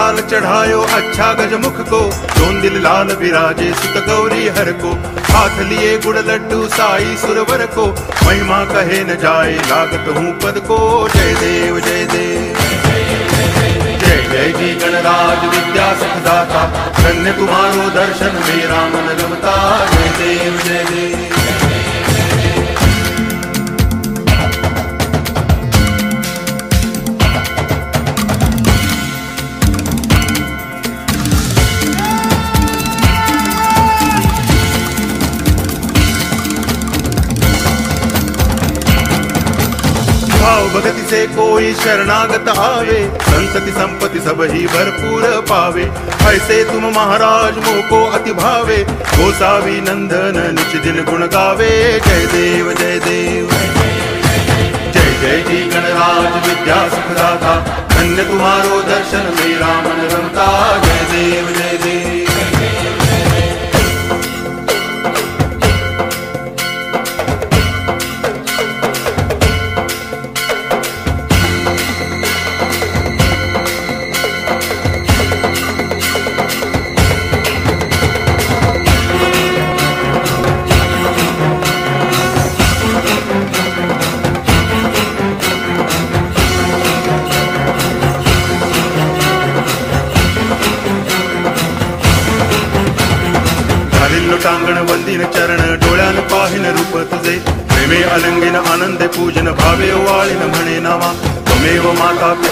लाल चढ़ायो अच्छा गज मुख को जोन दिल लाल विराजे सुत गौरी हर को हाथ लिए गुड़ लड्डू साई सुरवर को महिमा कहे न जाए लागत हूँ पद को जय देव जय देव जय जय जी गणराज विद्या सुखदाता धन्य तुम्हारो दर्शन मेरा मन रमता जय देव जय देव से कोई शरणागत आवे। संतति संपत्ति सब ही भरपूर पावे। ऐसे तुम महाराज मोह को अति भावे। गोसावी नंदन निच दिन गुण गावे। जय देव जय देव, जय जय जी गणराज विद्या सुखदाता। धन्य तुम्हारो दर्शन, मेरा मन रमता। जय देव जय देव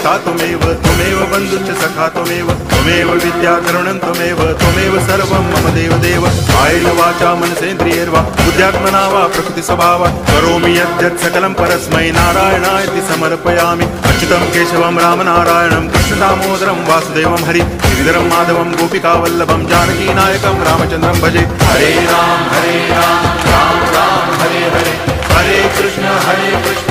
पिता त्वमेव बंधुश्च सखा त्वमेव त्वमेव विद्या करुणं त्वमेव त्वमेव सर्वं मम देव देव कायेन वाचा मनसेन्द्रियैर्वा बुद्ध्यात्मना वा प्रकृति स्वभावा करोमि यद्यत् सकलं परस्मै नारायणायति समर्पयामि। अच्युतं केशवं, रामनारायणं, कृष्णदामोदरं, वासुदेवं हरि, गिरिधरं, माधवं, गोपिकावल्लभं, जानकीनायकं, रामचन्द्रं भजे। हरे राम हरे राम राम राम, हरे हरे। हरे कृष्ण हरे कृष्ण।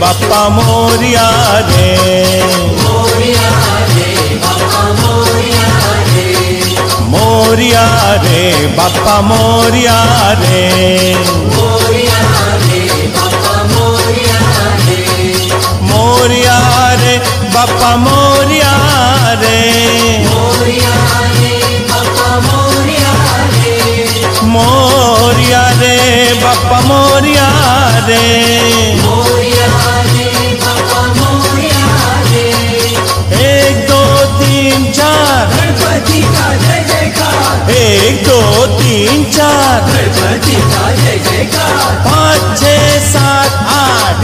बाप्पा मोरिया रे। मोरिया रे बाबा मोरिया रे। मोरिया रे, बाप्पा मोरिया रे। मोरिया रे बाबा मोरिया रे। एक, दो, तीन, चार। पाँच छः सात, आठ।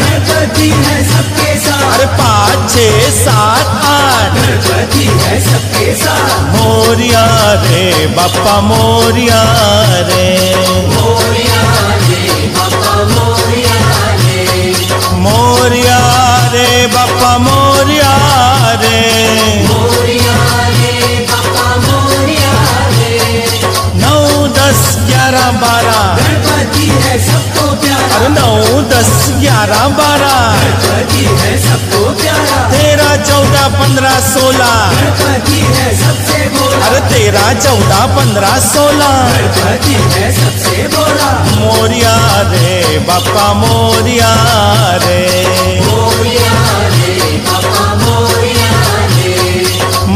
है सबके साथ अरे पाँच छः सात, आठ। है सबके साथ मोरिया रे, बापा मोरिया रे। मोरिया रे, बापा मोरिया रे। मोरिया रे मोरिया आठ नौ दस ग्यारह बारह तेरह चौदह पंद्रह सोलह अरे तेरह चौदह पंद्रह सोलह मोरिया रे बापा मोरिया रे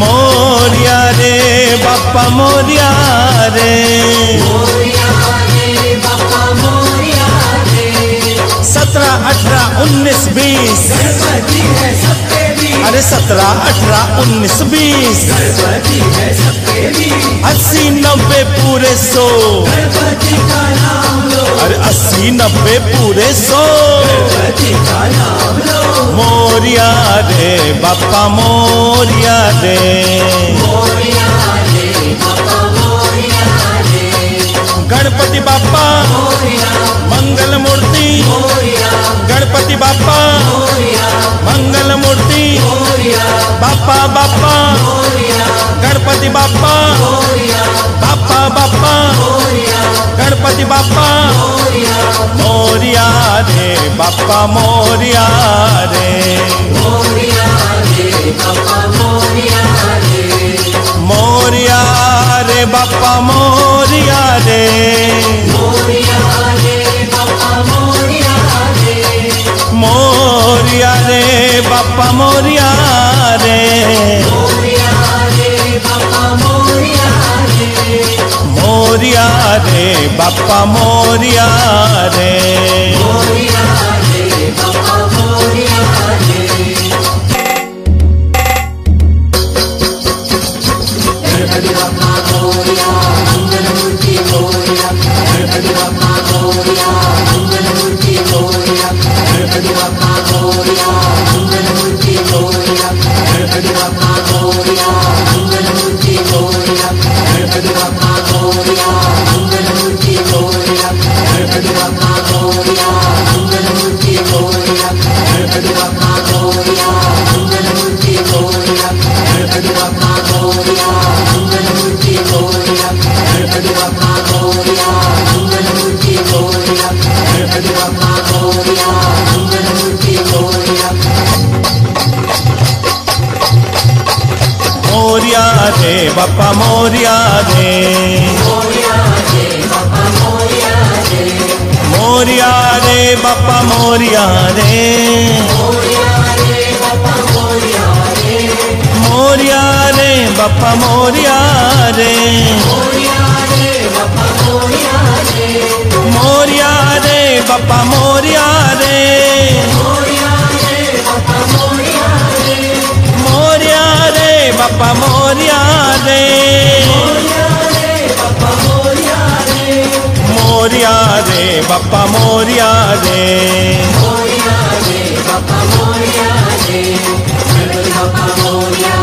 मोरिया रे बापा मोरिया रे। सत्रह, अठारह, उन्नीस, बीस। अरे सत्रह, अठारह, उन्नीस, बीस। अस्सी, नब्बे, पूरे सौ। अरे अस्सी, नब्बे, पूरे सौ। मोरिया रे बापा, मोरिया रे मोरिया गणपति बापा मंगल मूर्ति, गणपति बापा मंगल मूर्ति बापा बापा गणपति बापा बापा बापा गणपति बापा मोरिया रे बापा मोरिया रे। मोरिया रे। मोरिया रे मोरिया रे मोरिया रे बाबा मोरिया रे मोरिया रे बापा मोरिया रे बापा मोरिया रे मोरिया रे, बापा मोरिया रे। मोरिया रे, बापा मोरिया रे। मोरिया रे, बापा मोरिया रे। मोरिया रे बप्पा मोरिया रे बापा मोरिया रे। मोरिया रे बापा मोरिया रे। बापा मोरिया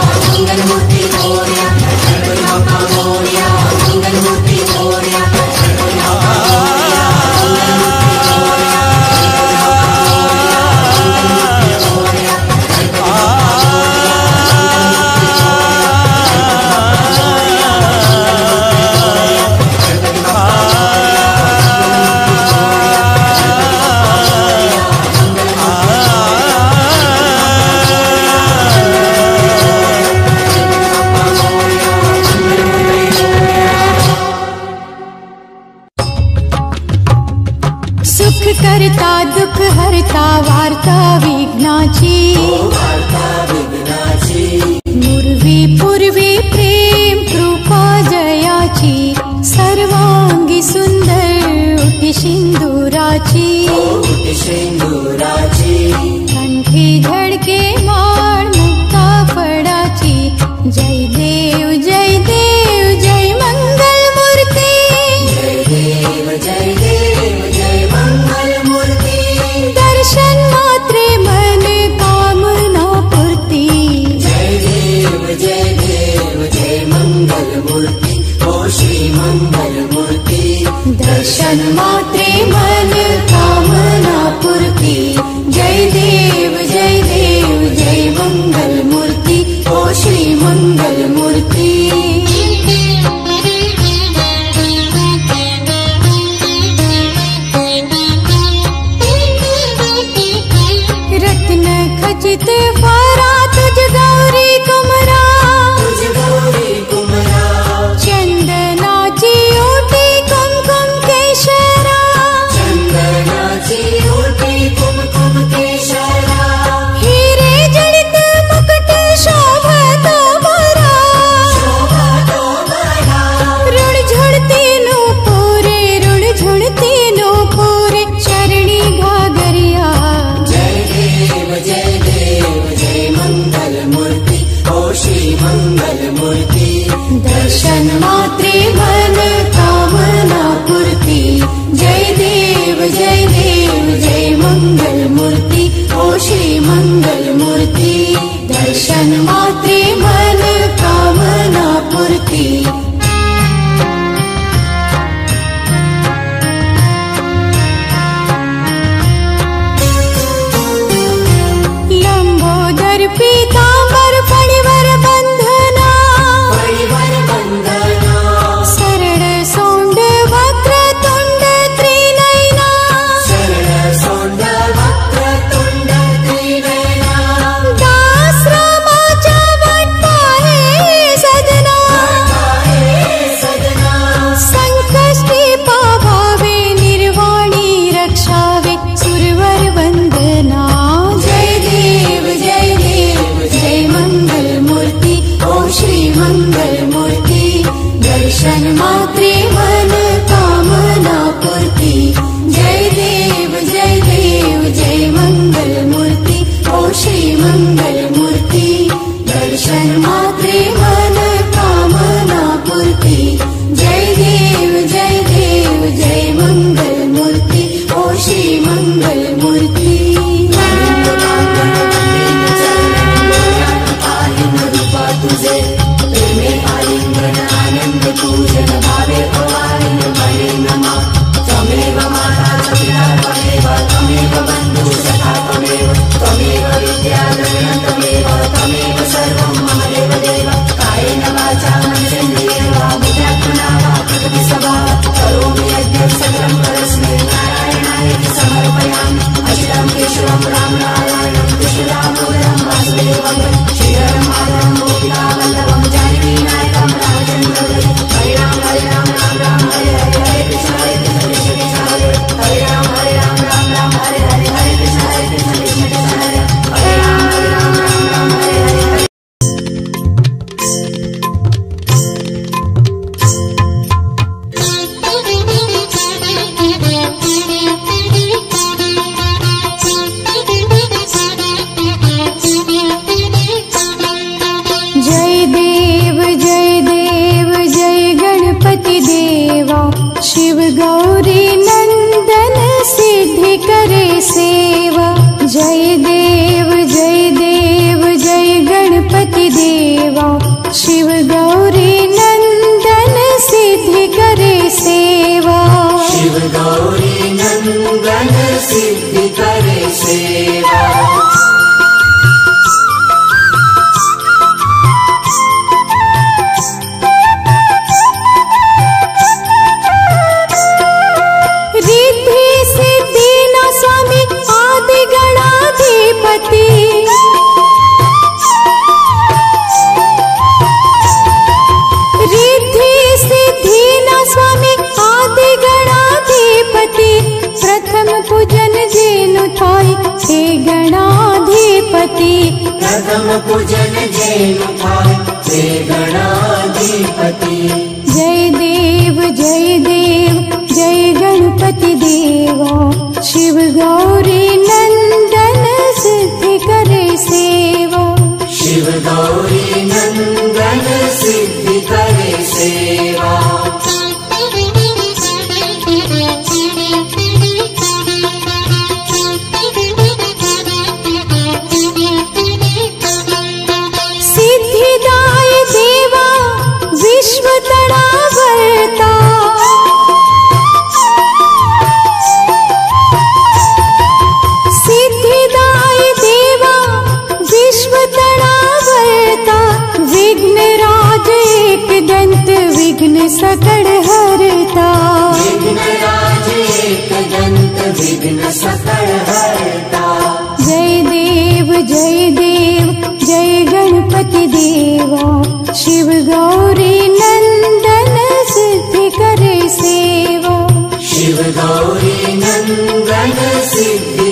गौरी नंदन सिद्धि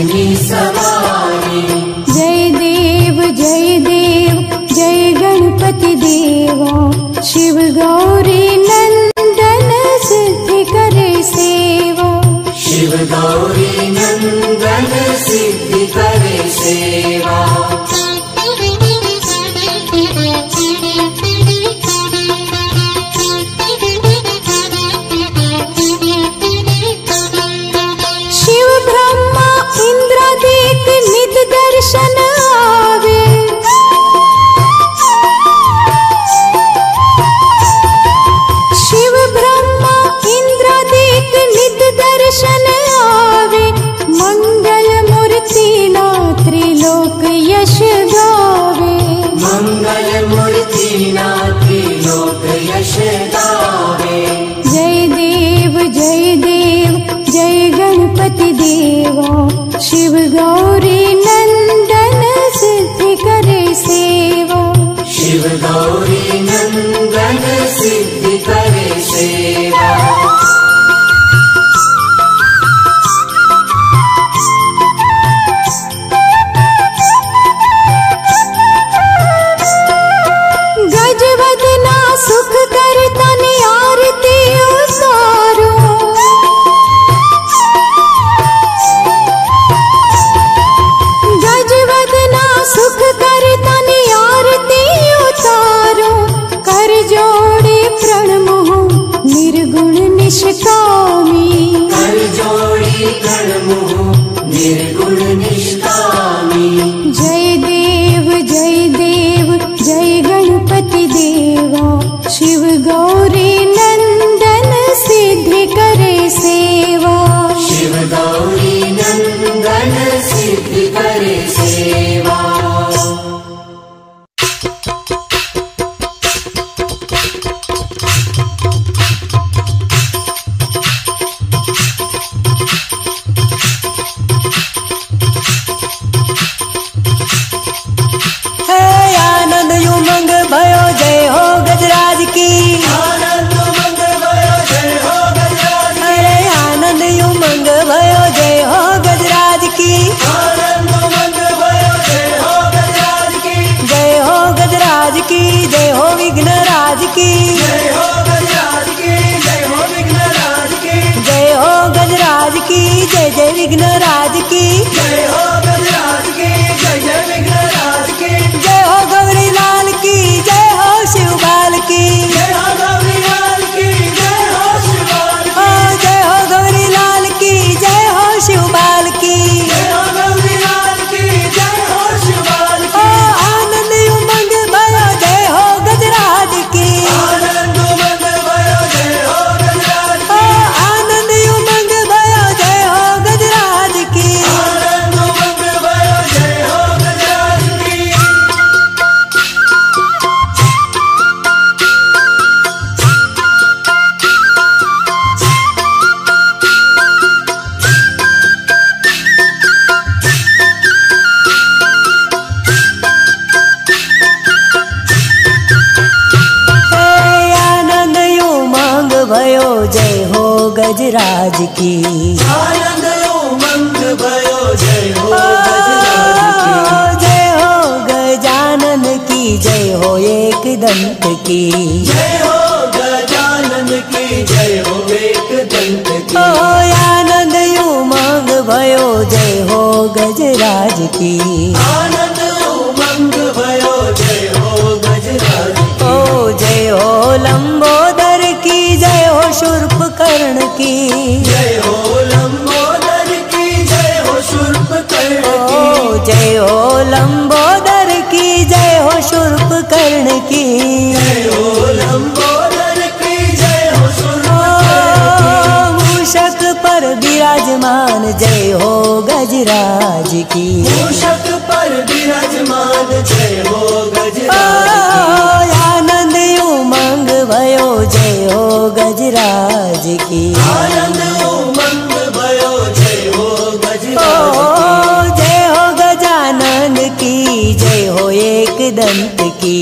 Beni Sabah की जय ओ जय हो लंबोदर की जय हो शूर्प कर्ण की जय हो लंबोदर की जय हो कर्ण की ओ जय हो की जय हो कर्ण की की पर विराजमान जय हो गजराज की। मूषक पर विराजमान जय हो गजराज आनंद उमंग भयो जय हो गजराज की। आनंद उमंग भयो जय हो गजराज जय हो गजानंद की जय हो एक दंत की।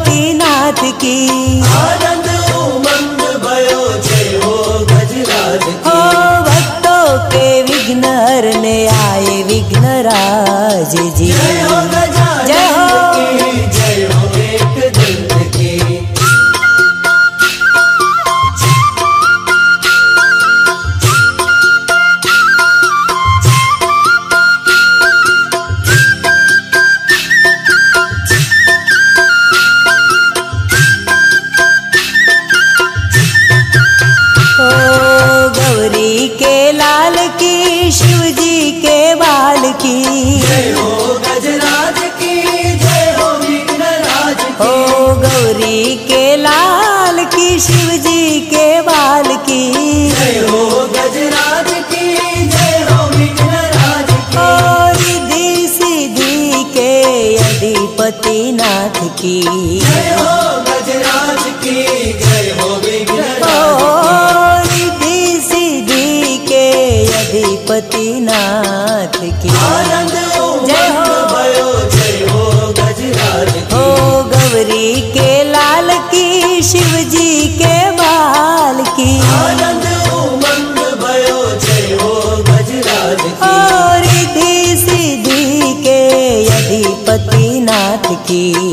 शक्तिनाथ की। की। पतिनाथ की जय हो के। अधिपति नाथ की आनंद जय हो। जय हो गजराज हो गौरी के लाल की शिव जी के बाल की। आनंद उमंग भयो जय हो गजराज की। और सिद्धि के यदि नाथ की।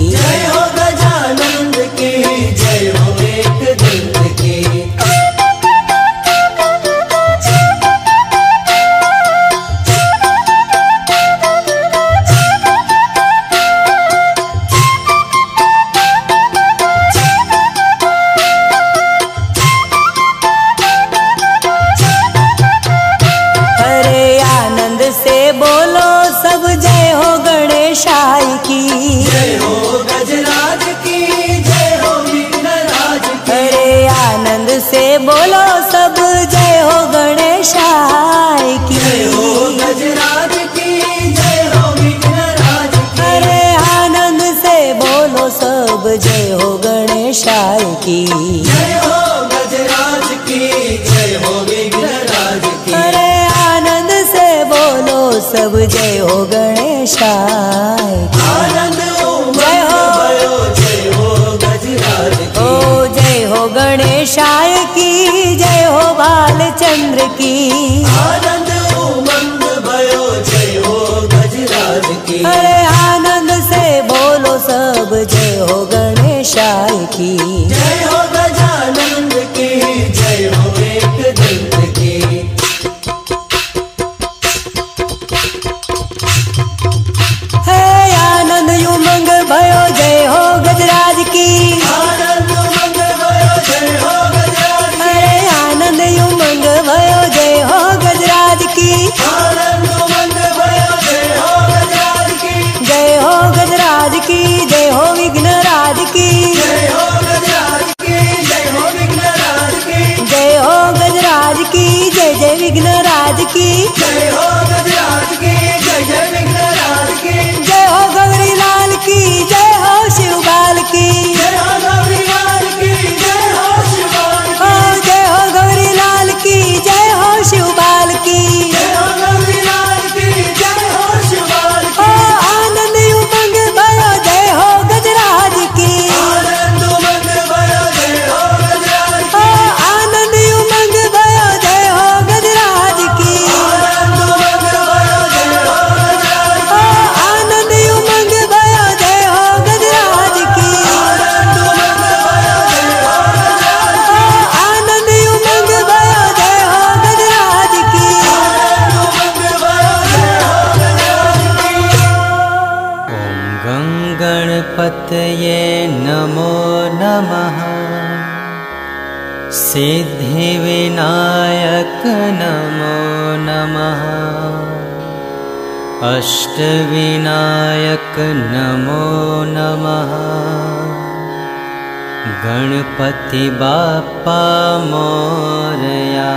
गणपति बाप्पा मोरया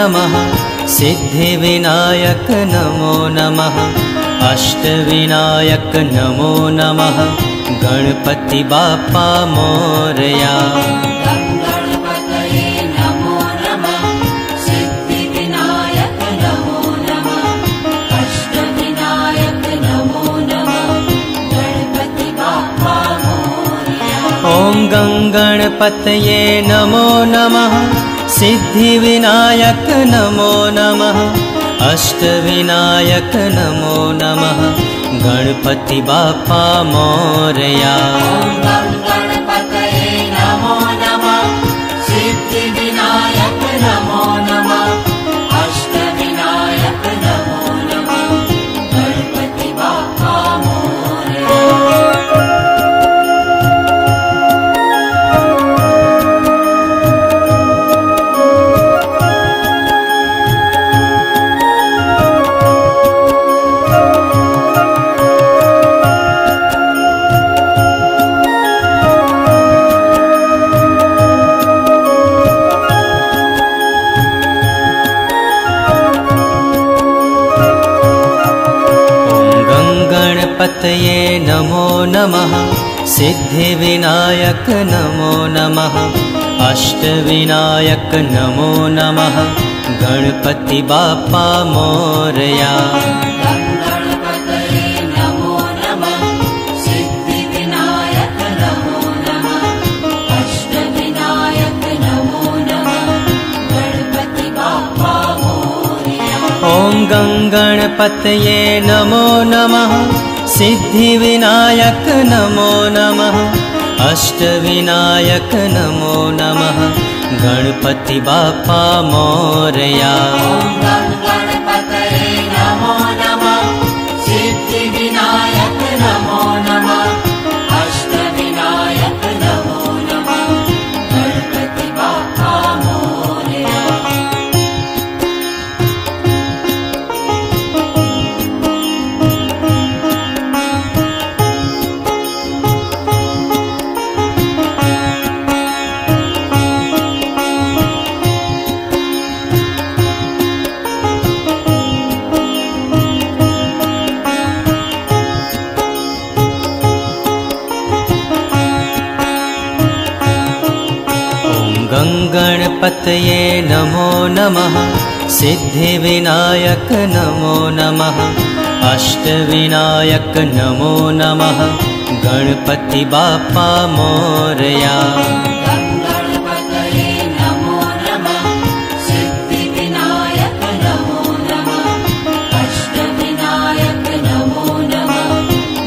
नमो। सिद्धिविनायक नमो नमः। अष्टविनायक नमो नमः। गणपति बाप्पा मोरया। गङ्गणपतये नमो नमः। सिद्धिविनायक नमो नमः। अष्टविनायक नमो नमः। गणपति बाप्पा मोरया। ॐ गङ्गणपतये नमो नमः सिद्धिविनायक नमो नमः। अष्टविनायक नमो नमः। गणपति बाप्पा मोरया नमो। सिद्धिविनायक नमो नमः। अष्टविनायक नमो नमः। गणपति बाप्पा मोरया। ॐ गङ्गणपतये नमो नमः सिद्धिविनायक नमो नमः। अष्टविनायक नमो नमः। गणपति बाप्पा मोरया गङ्गणपतये नमो नमः। सिद्धिविनायक नमो नमः। अष्टविनायक नमो नमः। गणपति बाप्पा मोरया। गङ्गणपतये नमो नमः। सिद्धिविनायक नमो नमः। अष्टविनायक नमो नमः।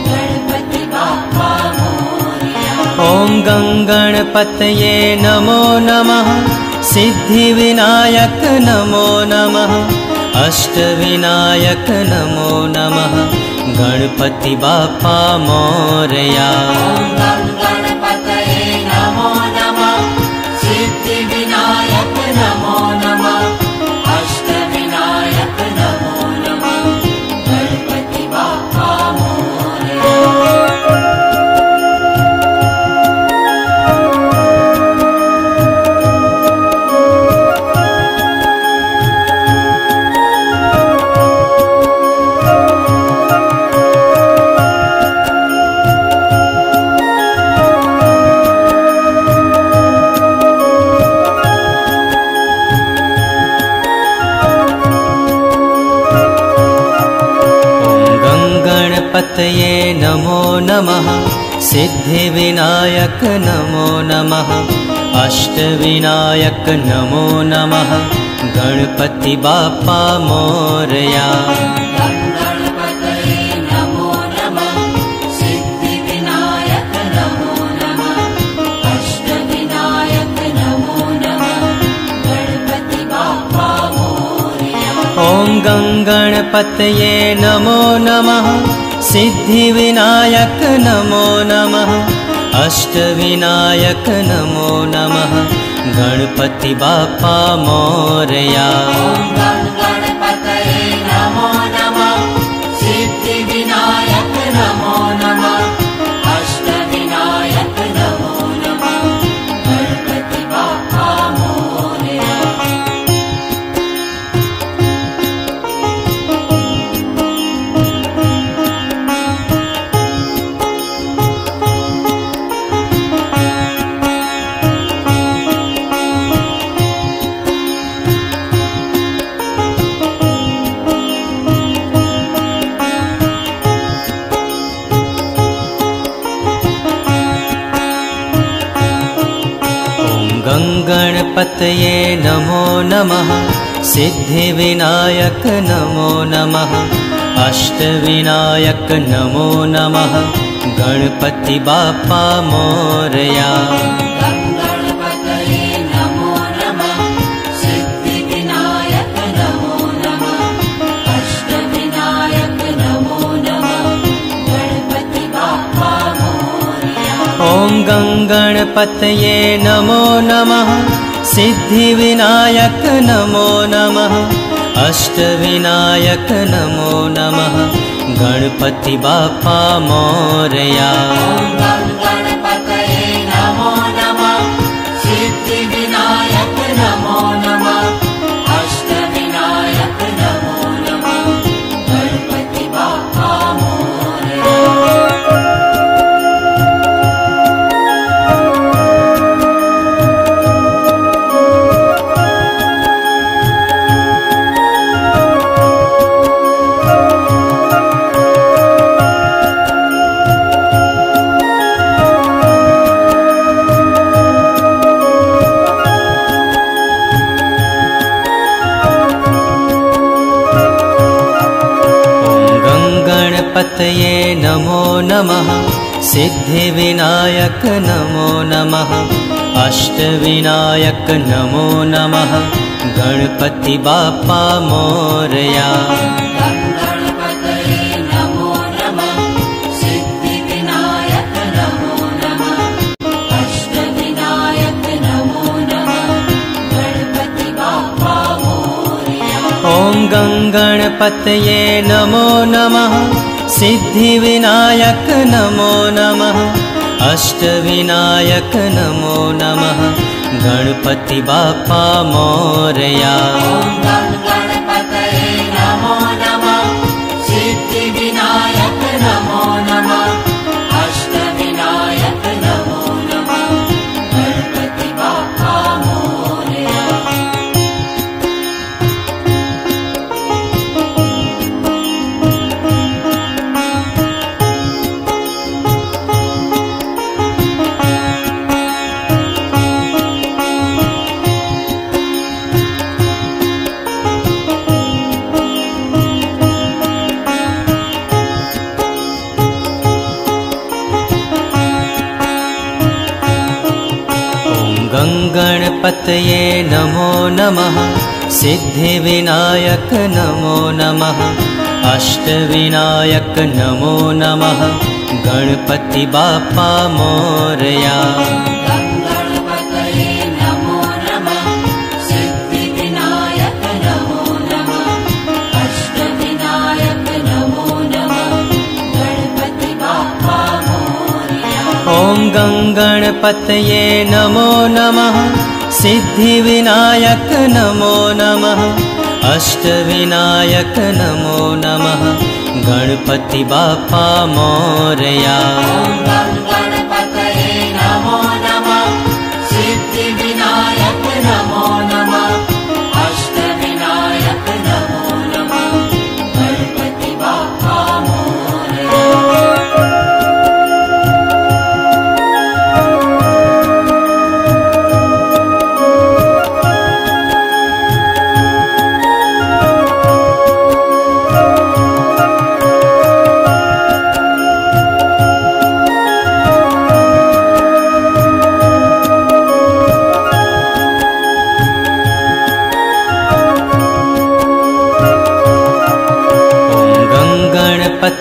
गणपति बाप्पा मोरया। ॐ गङ्गणपतये नमो नमः सिद्धिविनायक नमो नमः। अष्टविनायक नमो नमः। गणपति बाप्पा मोरया गङ्गणपतये नमो नमः। सिद्धिविनायक नमो नमः। अष्टविनायक नमो नमः। गणपति बाप्पा मोरया। गङ्गणपतये नमो नमः। सिद्धिविनायक नमो नमः। अष्टविनायक नमो नमः। गणपति बाप्पा मोरया। ॐ गङ्गणपतये नमो नमः सिद्धिविनायक नमो नमः। अष्टविनायक नमो नमः। गणपति बाप्पा मोरया गङ्गणपतये नमो नमः। सिद्धिविनायक नमो नमः। अष्टविनायक नमो नमः। गणपति बाप्पा मोरया। गङ्गणपतये नमो नमः। सिद्धिविनायक नमो नमः। अष्टविनायक नमो नमः। गणपति बाप्पा मोरया। ॐ गङ्गणपतये नमो नमः सिद्धिविनायक नमो नमः। अष्टविनायक नमो नमः। गणपति बाप्पा मोरया गङ्गणपतये नमो नमः। सिद्धिविनायक नमो नमः। अष्टविनायक नमो नमः। गणपति बाप्पा मोरया। गङ्गणपतये नमो नमः। सिद्धिविनायक नमो नमः। अष्टविनायक नमो नमः। गणपति बाप्पा मोरया। ॐ गङ्गणपतये नमो नमः सिद्धिविनायक नमो नमः। अष्टविनायक नमो नमः। गणपति बाप्पा मोरया नमो। सिद्धिविनायक नमो नमः। अष्टविनायक नमो नमः। गणपति बाप्पा मोरया। गङ्गणपतये नमो नमः। सिद्धिविनायक नमो नमः। अष्टविनायक नमो नमः। गणपति बाप्पा मोरया। ॐ गङ्गणपतये नमो नमः सिद्धिविनायक नमो नमः। अष्टविनायक नमो नमः। गणपति बाप्पा मोरया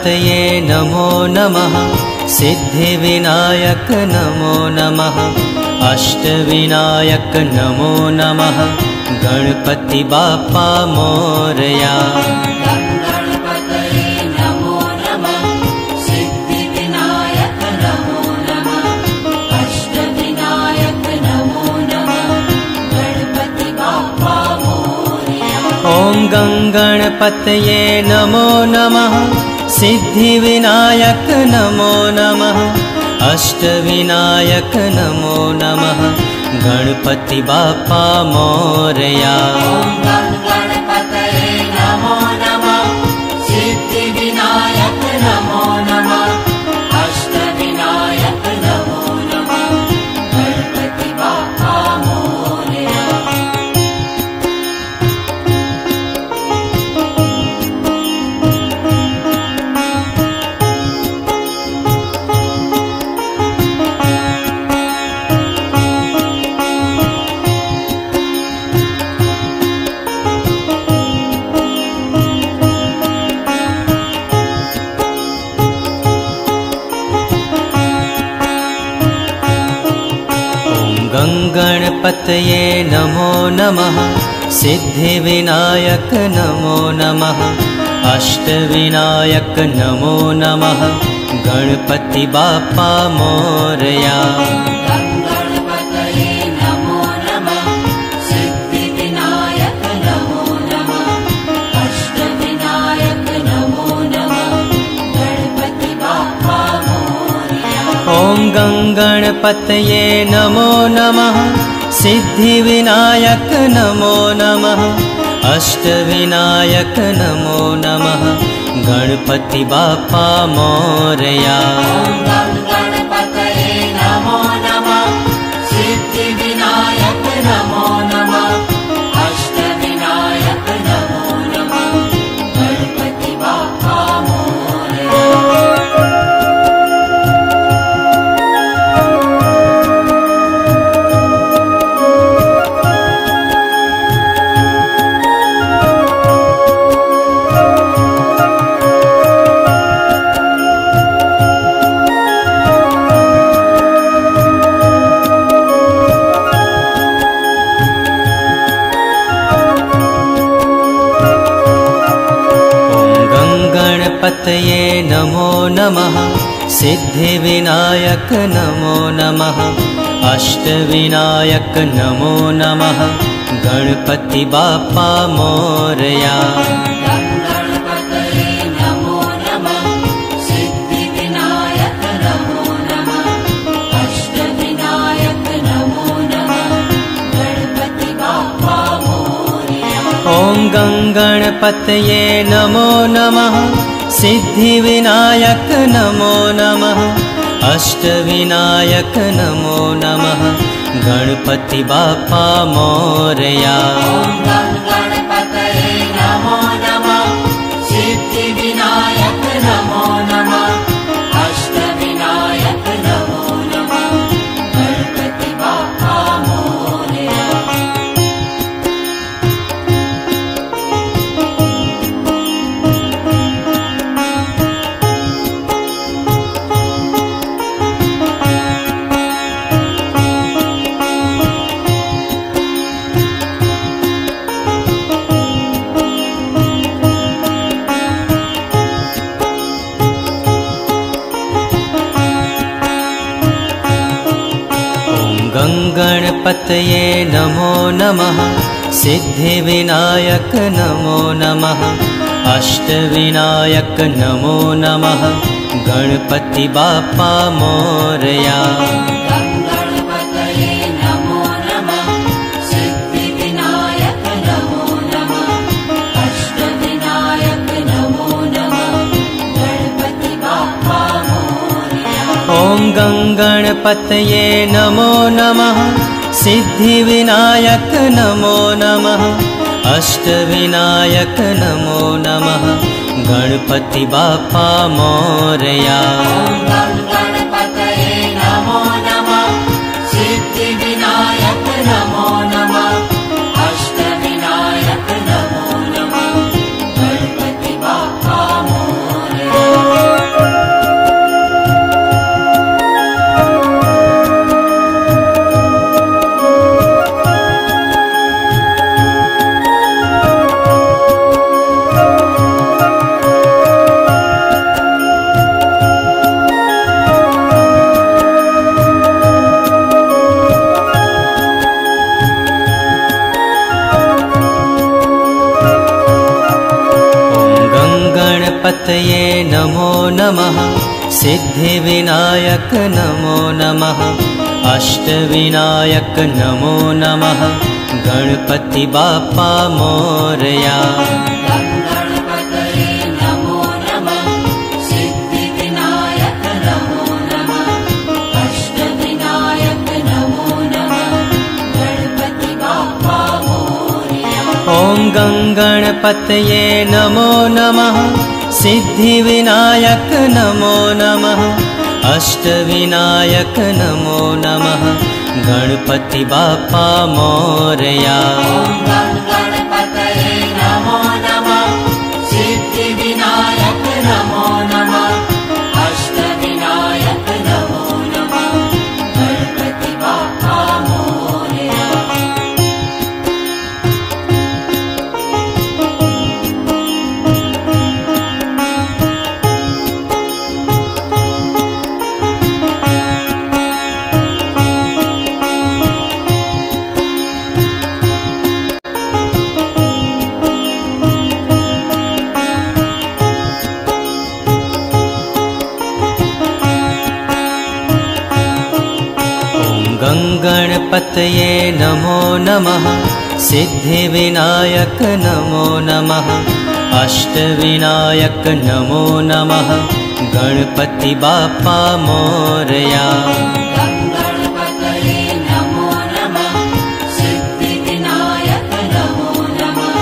गणपतये नमो नमः। सिद्धिविनायक नमो नमः। अष्टविनायक नमो नमः। गणपति बाप्पा मोरया। ॐ गङ्गणपतये नमो नमः सिद्धिविनायक नमो नमः। अष्टविनायक नमो नमः। गणपति बाप्पा मोरया गणपतये नमो नमः। सिद्धिविनायक नमो नमः। अष्टविनायक नमो नमः। गणपति बाप्पा मोरया। ॐ गङ्गणपतये नमो नमः सिद्धिविनायक नमो नमः। अष्टविनायक नमो नमः। गणपति बाप्पा मोरया गणपतये नमो नमः। सिद्धिविनायक नमो नमः। अष्टविनायक नमो नमः। गणपति बाप्पा मोरया। ॐ गङ्गणपतये नमो नमः सिद्धिविनायक नमो नमः। अष्टविनायक नमो नमः। गणपति बाप्पा मोरया नमो। सिद्धिविनायक नमो नमः। अष्टविनायक नमो नमः। गणपति बाप्पा मोरया। गणपतये नमो नमः। सिद्धिविनायक नमो नमः। अष्टविनायक नमो नमः। गणपति बाप्पा मोरया। ॐ गङ्गणपतये नमो नमः सिद्धिविनायक नमो नमः अष्टविनायक नमो नमः गणपति बाप्पा मोरया नमो नमः। सिद्धिविनायक नमो नमः। अष्टविनायक नमो नमः। गणपति बाप्पा मोरया। गङ्गणपतये नमो नमः। सिद्धिविनायक नमो नमः। अष्टविनायक नमो नमः। गणपति बाप्पा मोरया। ॐ गङ्गणपतये नमो नमः सिद्धिविनायक नमो नमः। अष्टविनायक नमो नमः। गणपति बाप्पा मोरया नमो नमः। अष्टविनायक नमो नमः। गणपति बाप्पा मोरया। गङ्गणपतये नमो नमः। सिद्धिविनायक नमो नमः।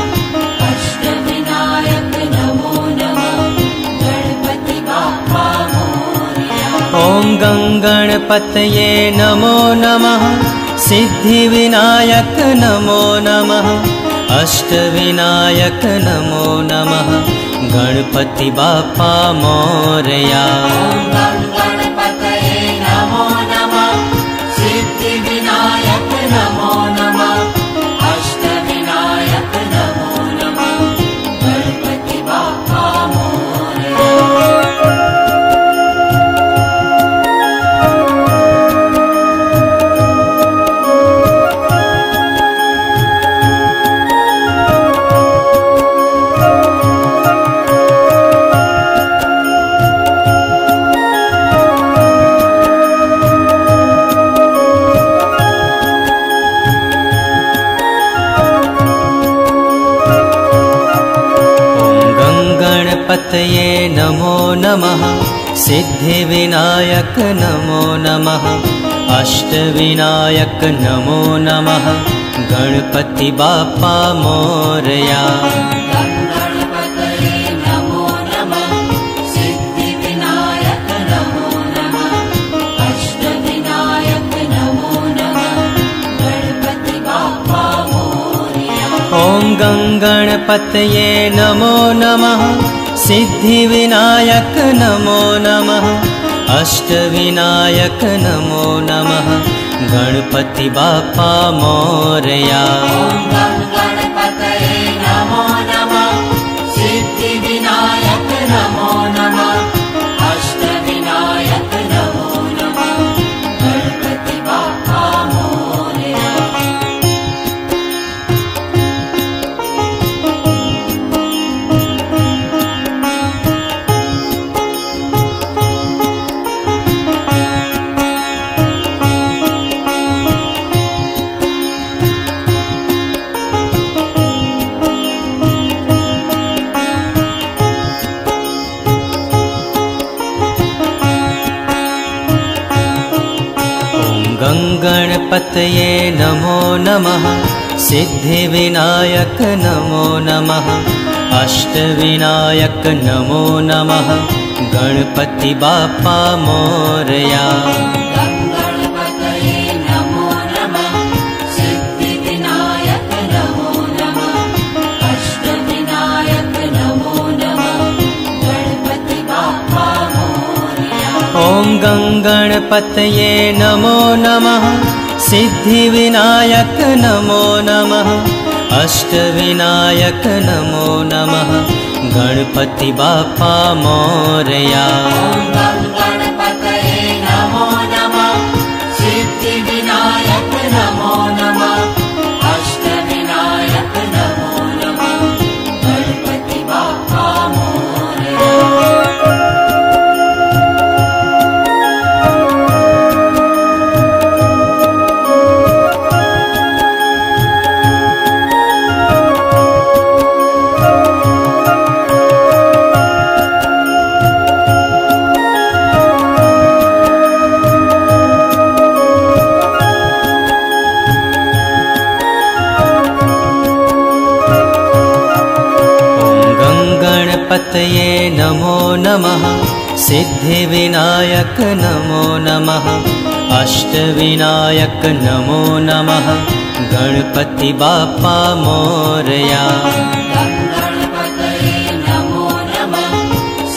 अष्टविनायक नमो नमः। गणपति बाप्पा मोरया। ॐ गङ्गणपतये नमो नमः। सिद्धिविनायक नमो नमः अष्टविनायक नमो नमः। गणपति बाप्पा मोरया नमो। सिद्धिविनायक नमो नमः। अष्टविनायक नमो नमः। गणपति बाप्पा मोरया। ॐ गङ्गणपतये नमो नमः सिद्धिविनायक नमो नमः। अष्टविनायक नमो नमः। गणपति बाप्पा मोरया गङ्गणपतये नमो नमः। सिद्धिविनायक नमो नमः। अष्टविनायक नमो नमः। गणपति बाप्पा मोरया। गङ्गणपतये नमो नमः। सिद्धिविनायक नमो नमः। अष्टविनायक नमो नमः। गणपति बाप्पा मोरया। ॐ गङ्गणपतये नमो नमः सिद्धिविनायक नमो नमः। अष्टविनायक नमो नमः। गणपति बाप्पा मोरया सिद्धिविनायक नमो नमः। अष्टविनायक नमो नमः। गणपति बाप्पा मोरया। गणपतये नमो नमः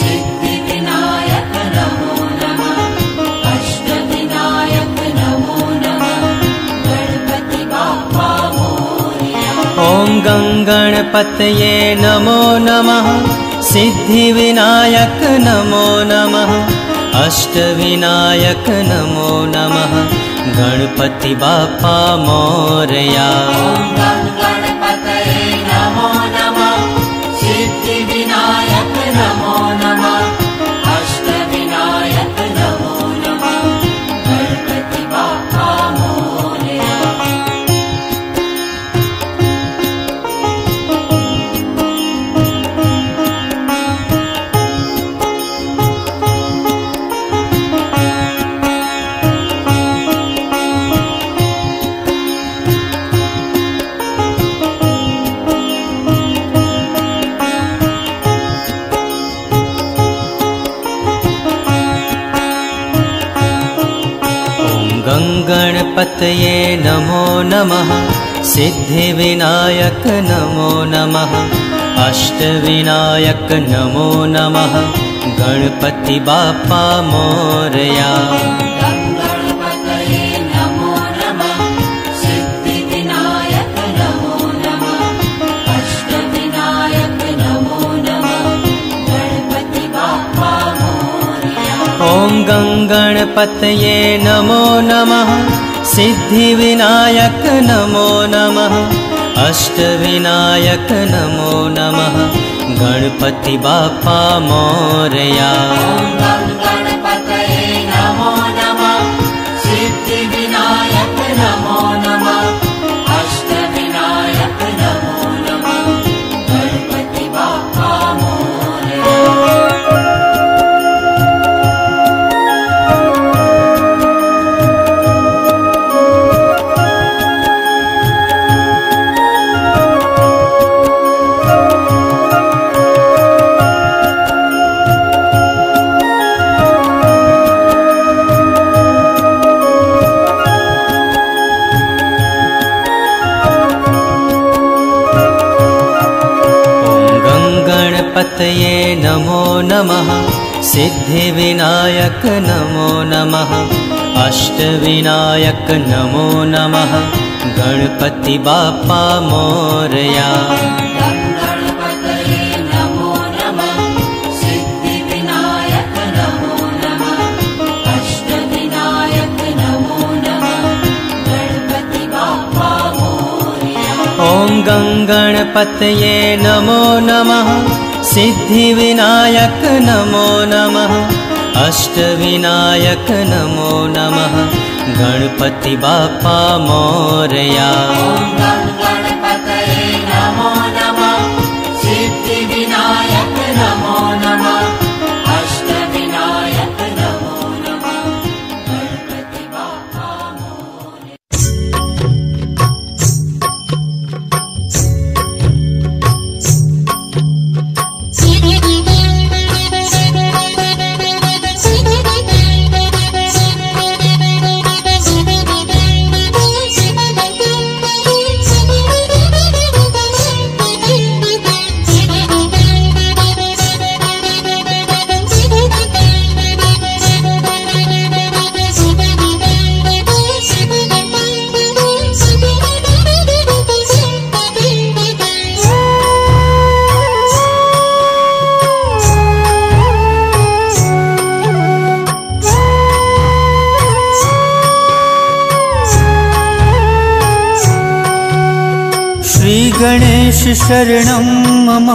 सिद्धिविनायक नमो नमः अष्टविनायक नमो नमः गणपति बाप्पा मोरया। ॐ गङ्गणपतये नमो नमः सिद्धिविनायक नमो नमः। अष्टविनायक नमो नमः। गणपति बाप्पा मोरया गणपतये नमो नमः। सिद्धिविनायक नमो नमः। अष्टविनायक नमो नमः। गणपति बाप्पा मोरया। ॐ गङ्गणपतये नमो नमः सिद्धिविनायक नमो नमः। अष्टविनायक नमो नमः। गणपति बाप्पा मोरया सिद्धिविनायक नमो नमः। अष्टविनायक नमो नमः। गणपति बाप्पा मोरया। ॐ गङ्गणपतये नमो नमः सिद्धिविनायक नमो नमः। अष्टविनायक नमो नमः। गणपति बाप्पा मोरया शरणं मम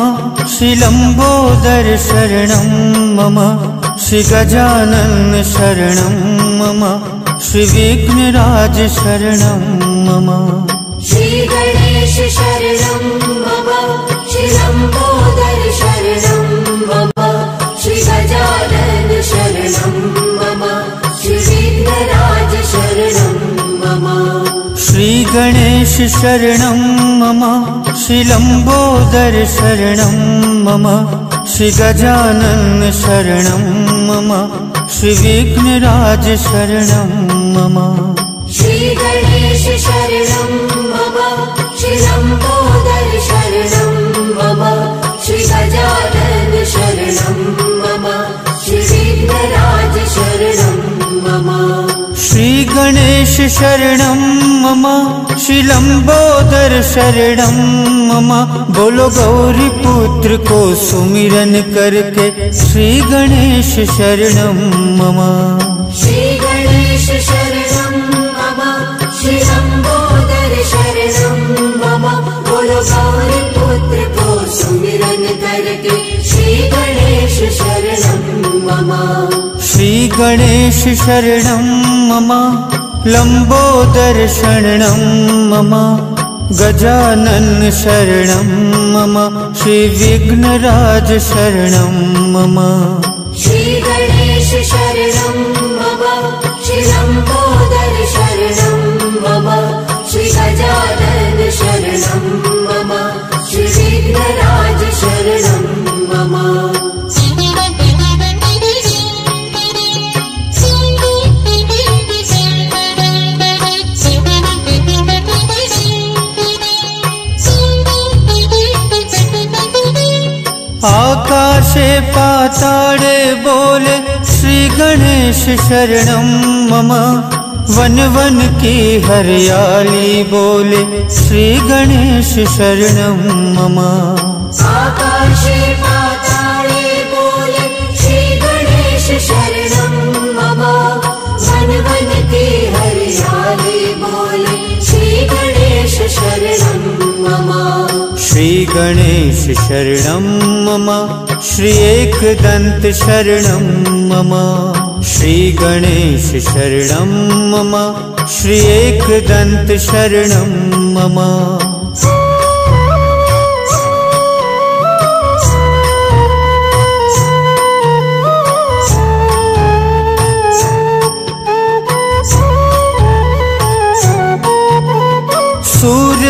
श्रीलम्बोदर शरणं मम श्रीगजानन शरणं मम श्रीविघ्नराज शरणं मम शरणं मम श्रीलम्बोदर शरणं मम श्रीगजानन शरणं मम श्रीविघ्नराज शरणं मम श्रीगणेश शरणं मम श्रीलम्बोदर शरणं मम। बोलो गौरीपुत्र को सुमिरन करके श्री गणेश शरणं मम। श्रीगणेश शरणं मम श्रीलम्बोदर शरणं मम। बोलो गौरीपुत्र को सुमिरन करके श्रीगणेश शरणं मम। श्रीगणेश शरणं मम लम्बोदर शरणं मम गजानन शरणं मम श्रीविघ्नराज शरणं मम श्रीलम्बोदर आकाशे पाताळे बोले श्रीगणेश शरणं मम। वन वन की हरियाली बोले बोले श्रीगणेश शरणं मम। बोले श्रीगणेश शरणं श्रीगणेश शरणं मम श्री एकदन्त शरणं मम श्रीगणेश मम श्री शरणं मम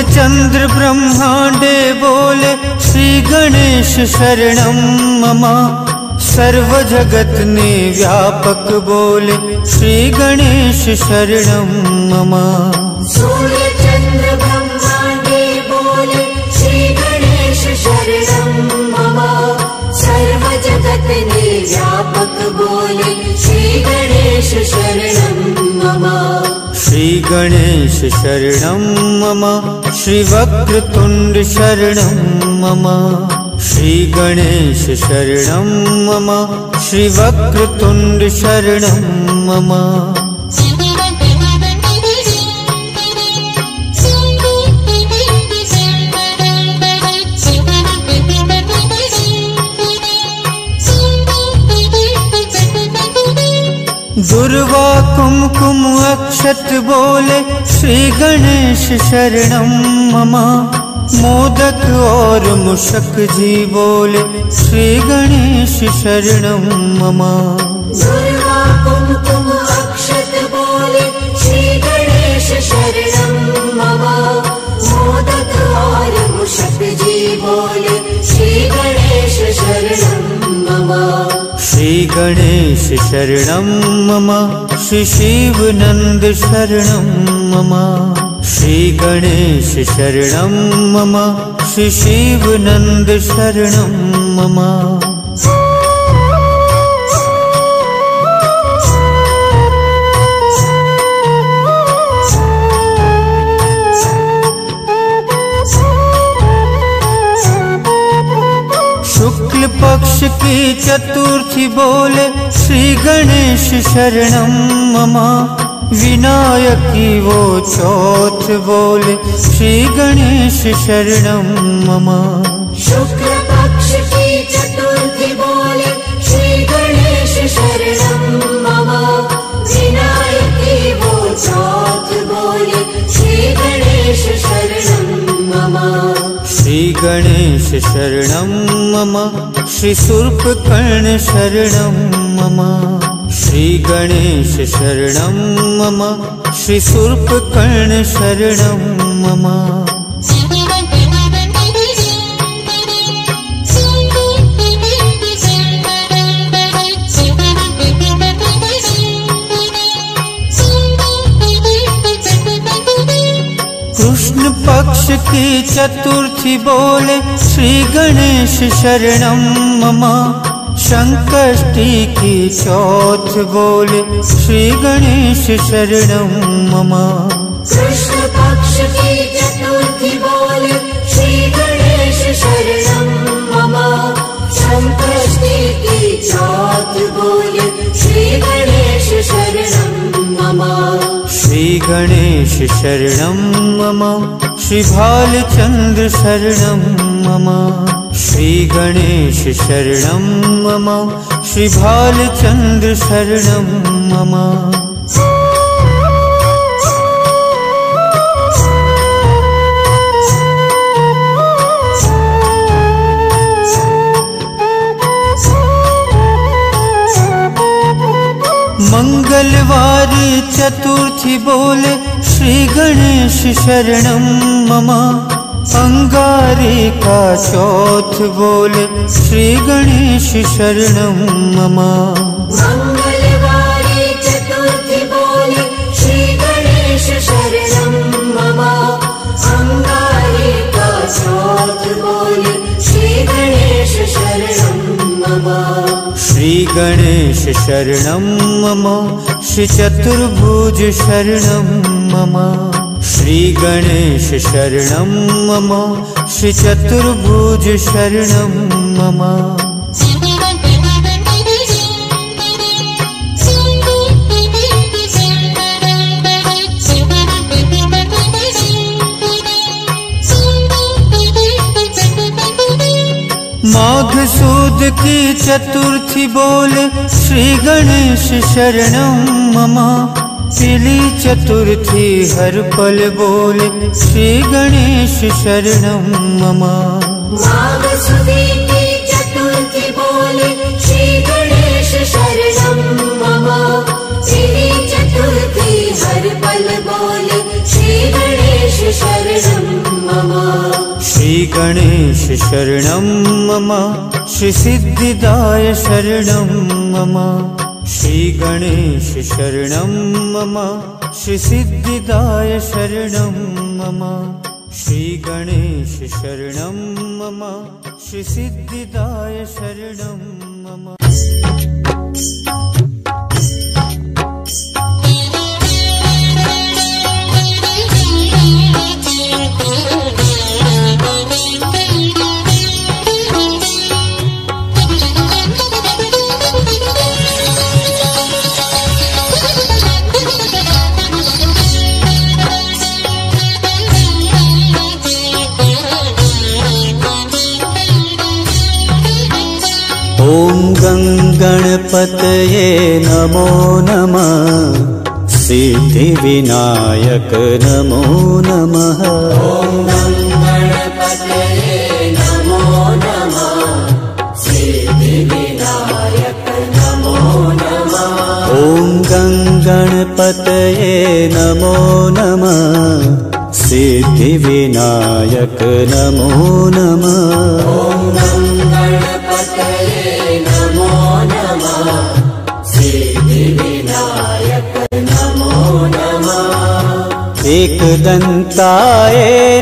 चन्द्र ब्रह्माण्डे बोले श्री गणेश शरणं मम। सर्व जगत ने व्यापक बोले श्री गणेश शरणं मम श्रीगणेश शरणं मम। श्री गणेश शरणं मम श्री वक्रतुण्ड शरणं मम। श्री गणेश शरणं मम श्री वक्रतुण्ड शरणं मम दुर्वा कुमकुम अक्षत बोले श्री गणेश शरणं मम। मोदक और मुशक जी बोले श्री गणेश शरणं मम। दुर्गा कुमकुम अक्षत बोले श्रीगणेश शरणं मम। मोदक और मुषक जी बोले श्रीगणेश शरणं मम श्री गणेश शरणं मम श्री शिवनन्द शरणं मम श्री गणेश शरणं मम श्री शिवनन्द शरणं मम की चतुर्थी बोले, श्री गणेश शरण मम। विनायकी वो चौथ बोले, श्री गणेश शरण मम। शुक्ल पक्ष शरणं मम श्री सूर्पकर्ण शरणं मम श्री गणेश शरणं मम श्री सूर्पकर्ण शरणं मम पक्ष की चतुर्थी बोले श्री गणेश शरणम मम। संकष्टी की चौथ बोले श्री गणेश शरणम मम। कृष्ण पक्ष की चतुर्थी बोले श्री गणेश शरणं मम। संकष्टी की चौथ बोले श्री गणेश शरणं मम। श्री गणेश शरणं मम श्री भालचन्द्र शरणं मम। श्री गणेश शरणं मम। श्री भालचन्द्र शरणं मम। मंगलवार चतुर्थी बोले श्री गणेश शरणं मम अङ्गारिका चौथ बोले श्री गणेश शरणं मम। श्री गणेश शरणं मम श्री चतुर्भुज शरणं मम। श्री गणेश शरणं मम। श्री चतुर्भुज शरणं मम माघ सूद की चतुर्थी बोले, श्री गणेश शरणं मम। पिली चतुर्थी हर पल बोल, श्री गणेश शरणं मम। श्री गणेश मम। श्री चतुर्थी हर पल बोले श्री गणेश शरणं मम श्री गणेश शरणं मम श्री सिद्धिदाय शरणं मम श्री गणेश शरणं मम श्री सिद्धिदाय शरणं मम ॐ गङ्गणपतये नमो नमः। सिद्धिविनायक नमो नमः। ॐ गङ्गणपतये नमो नमः। सिद्धिविनायक नमो नमः एकदन्ताय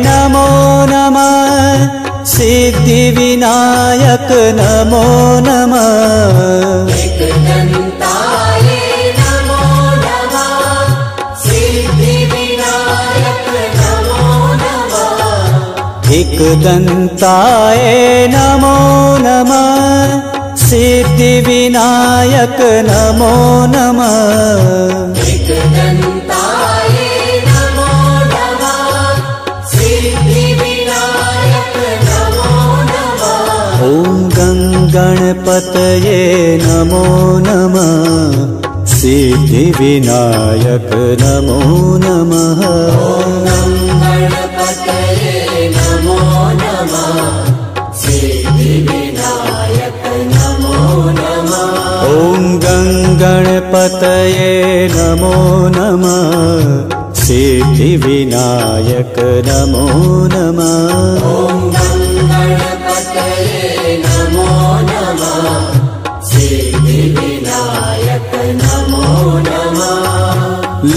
नमो नमः। सिद्धिविनायक नमो नमः। एकदन्ताय नमो नमः। सिद्धिविनायक नमो नमः। एकदन्ताय नमो नमः। सिद्धिविनायक नमो नमः गणपतये नमो नमः। सिद्धिविनायक नमो नमः। ॐ गङ्गणपतये नमो नमः। सिद्धिविनायक नमो नमः। गणपतये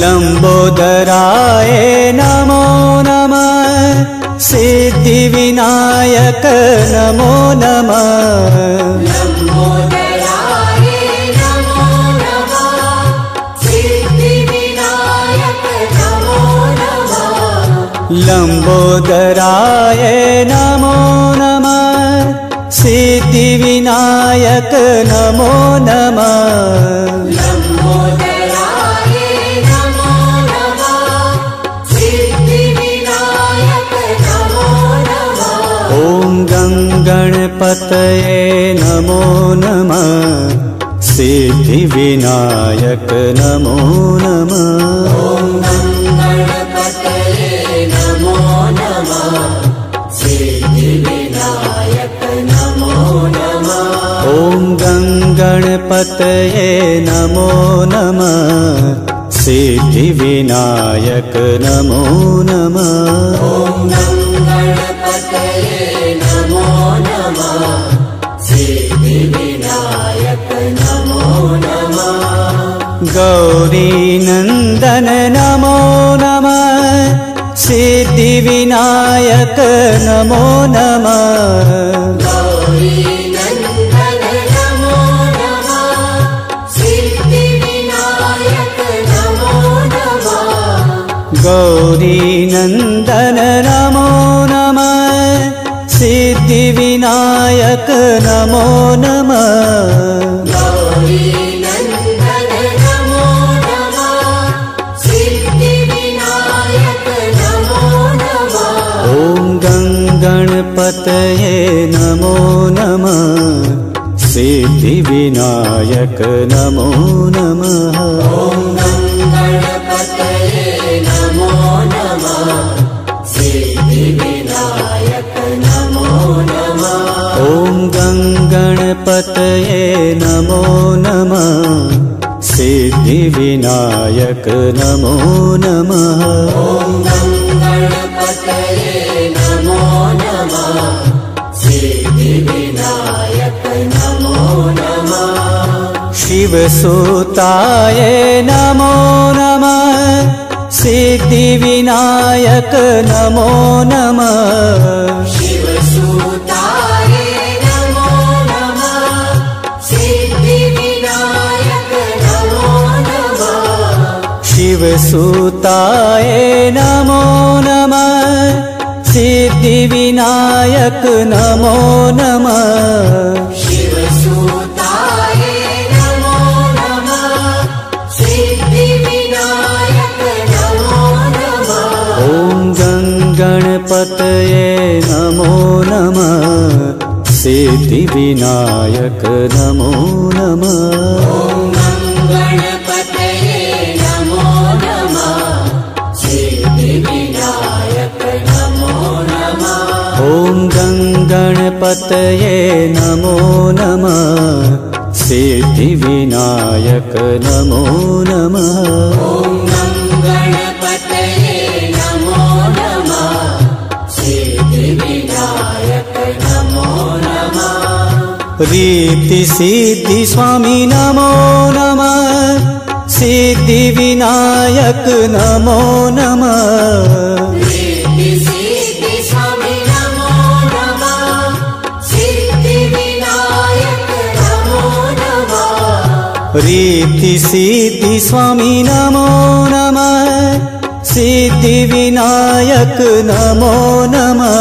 लम्बोदराय नमो नमः। सिद्धिविनायक नमो नमः। लम्बोदराय नमो नमः। सिद्धिविनायक नमो नमः गङ्गणपतये नमो नमः। सिद्धिविनायक नमो नमः। ॐ गङ्गणपतये नमो नमः। सिद्धिविनायक नमो नमः नमो नमः। सिद्धिविनायक नमो नमः। गौरीनन्दन नमो नमः। सिद्धिविनायक नमो नमः। गौरीनन्दन नमो नमः सिद्धिविनायक नमो। नमः गौरीनन्दन नमो नमः सिद्धिविनायक नमो नमः। ॐ गङ्गणपतये नमो नमः। सिद्धिविनायक नमो नमः गणपतये नमो नमः। सिद्धिविनायक नमो नमः। शिवसुताय नमो नमः। सिद्धिविनायक नमो नमः शिवसुताय नमो नमः। सिद्धिविनायक नमो नमः। शिवसुताय नमो नमः। सिद्धिविनायक नमो नमः। ॐ गङ्गणपतये नमो नमः। सिद्धिविनायक नमो नमः गङ्गणपतये नमो नमः। सिद्धिविनायक नमो नमः गणपतये नमो। नमः रीतिसिद्धि स्वामी नमो नमः। सिद्धिविनायक नमो नमः रीति सिद्धि स्वामी नमो नमः। सिद्धिविनायक नमो नमः।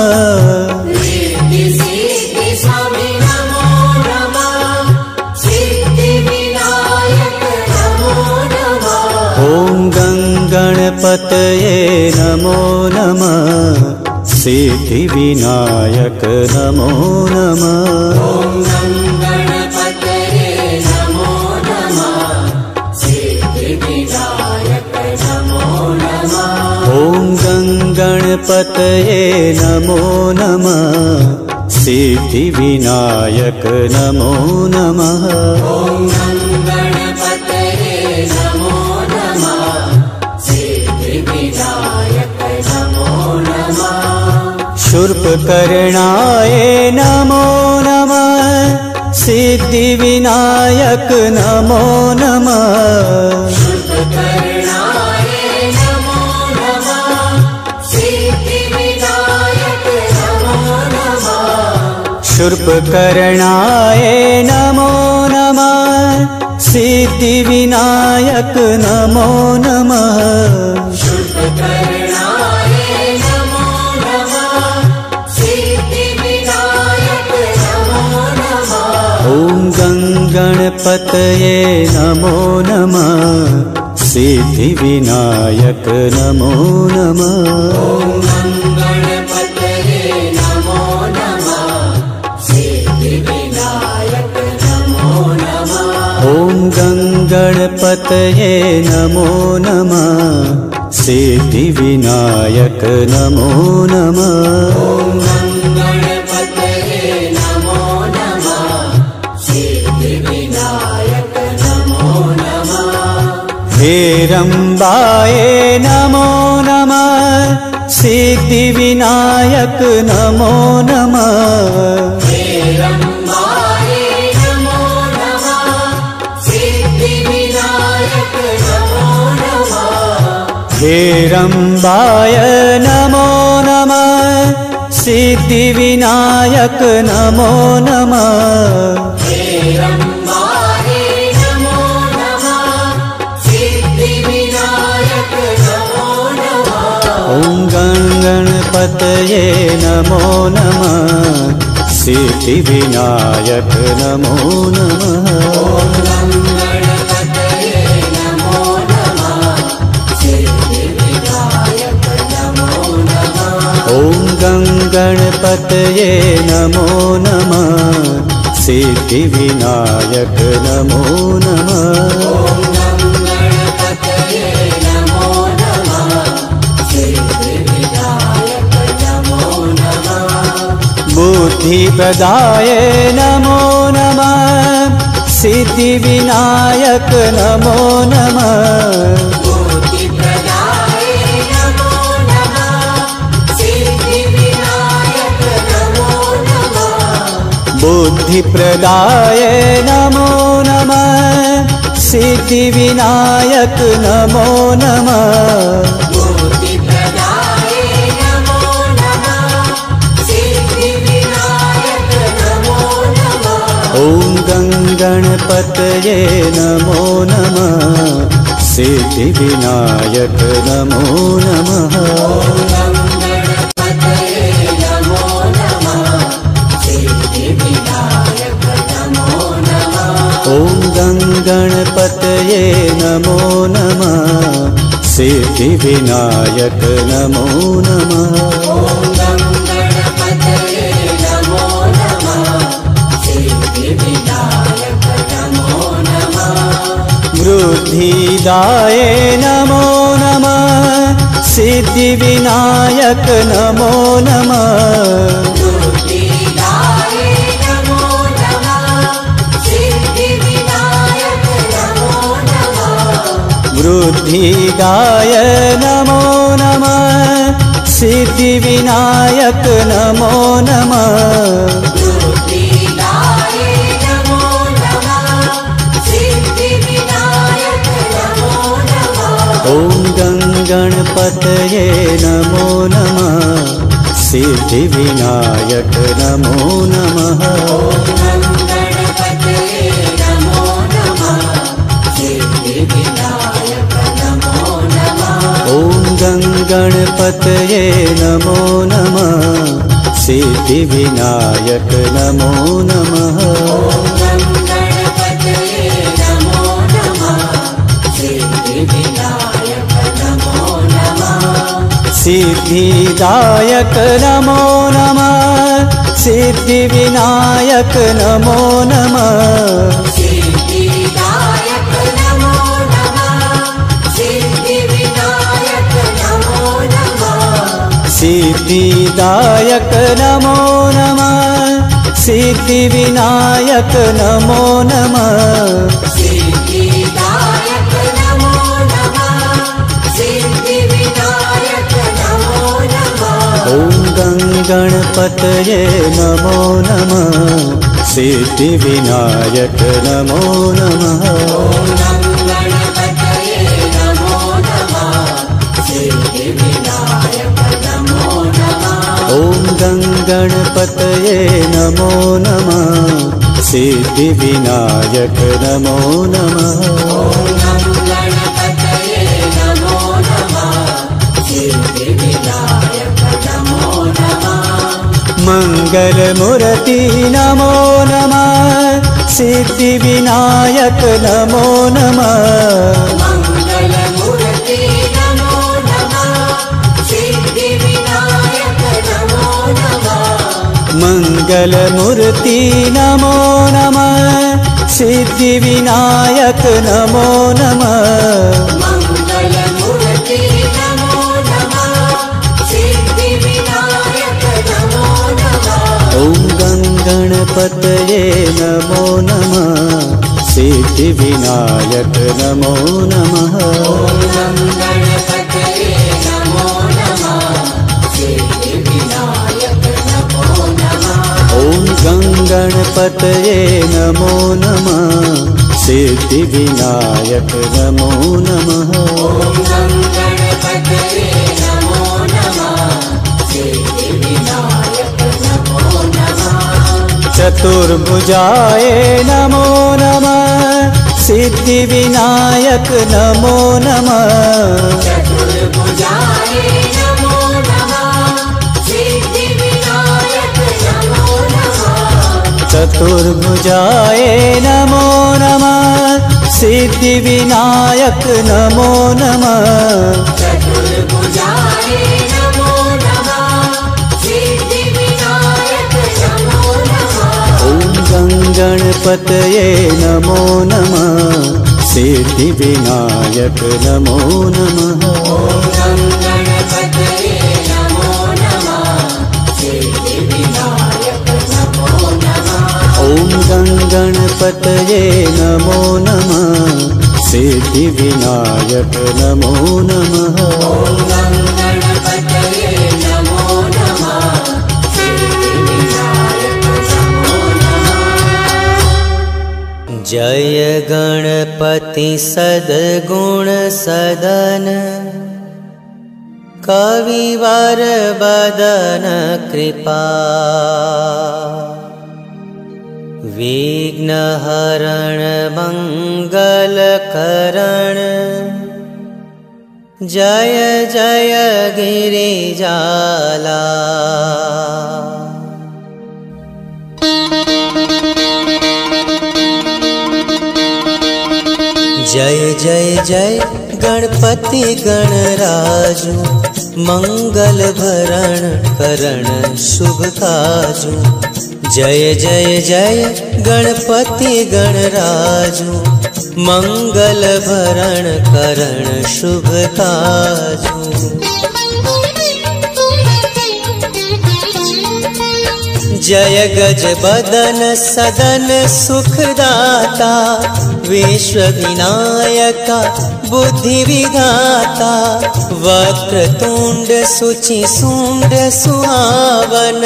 सिद्धि स्वामी नमो नमः। सिद्धिविनायक नमो नमः। ॐ गङ्गणपतये नमो नमः। सिद्धिविनायक नमो नमः गणपतये नमो नमः। सिद्धिविनायक नमो नमः। शूर्पकर्णाय नमो नमः। सिद्धिविनायक नमो नमः शूर्पकर्णाय नमो नमः। सिद्धिविनायक नमो नमः। शुभकर्णाय नमो नमः। सिद्धिविनायक नमो नमः। ॐ गङ्गणपतये नमो नमः। सिद्धिविनायक नमो नमः गणपतये नमो नमः। सिद्धिविनायक नमो नमः। हेरम्बाय नमो नमः। सिद्धिविनायक नमो नमः हेरम्बाय नमो नमः सिद्धिविनायक नमो नमः। ॐ गणगणपतये नमो नमः सिद्धिविनायक नमो नमः गङ्गणपतये नमो नमः। सिद्धिविनायक नमो नमः। बुद्धिप्रदाय नमो नमः। सिद्धिविनायक नमो नमः बुद्धिप्रदाय नमो नमः। सिद्धिविनायक नमो नमः। बुद्धिप्रदाय नमो नमः। सिद्धिविनायक नमो नमः। ॐ गङ्गणपतये नमो नमः। सिद्धिविनायक नमो नमः ॐ गङ्गणपतये नमो नमः। सिद्धिविनायक नमो नमः। गणपतये नमो नमः। सिद्धिविनायक नमो नमः। वृद्धिदाय नमो नमः। सिद्धिविनायक नमो नमः बुद्धिदाय नमो नमः। सिद्धिविनायक नमो नमः। ॐ गङ्गणपतये नमो नमः। सिद्धिविनायक नमो नमः गङ्गणपतये नमो नमः। सिद्धिविनायक नमो नमः। सिद्धिदायक नमो नमः। सिद्धिविनायक नमो नमः सिद्धिदायक नमो नमः। सिद्धिविनायक नमो नमः। सिद्धिदायक नमो नमः। सिद्धिविनायक नमो नमः। ॐ गङ्गणपतये नमो नमः। सिद्धिविनायक नमो नमः ॐ गङ्गणपतये नमो नमः। सिद्धिविनायक नमो नमः। मङ्गलमूर्ति नमो नमः। सिद्धिविनायक नमो नमः मङ्गलमूर्ति नमो नमः। सिद्धिविनायक नमो नमः। मङ्गलमूर्ति नमो नमः। सिद्धिविनायक नमो नमः गणपतये नमो नमः। सिद्धिविनायक नमो नमः। चतुर्भुजाय नमो नमः। सिद्धिविनायक नमो नमः चतुर्भुजाय नमो नमः। सिद्धिविनायक नमो नमः। चतुर्भुजाय ॐ गङ्गणपतये नमो नमः। सिद्धिविनायक नमो नमः ॐ गङ्गणपतये नमो नमः। सिद्धिविनायक नमो नमः। जय गणपति सद्गुण सदन। कविवर बदन कृपा विघ्नहरण मङ्गलकरण जय जय गिरिजाला। जय जय जय गणपति गणराजु। मंगल भरण करण शुभ काजु जय जय जय गणपति गणराजु। मंगल भरण करण शुभ जय गज बदन सदन सुखदाता विश्व विनायका बुद्धि विधाता वक्र तुंड सुचि सुंड सुहावन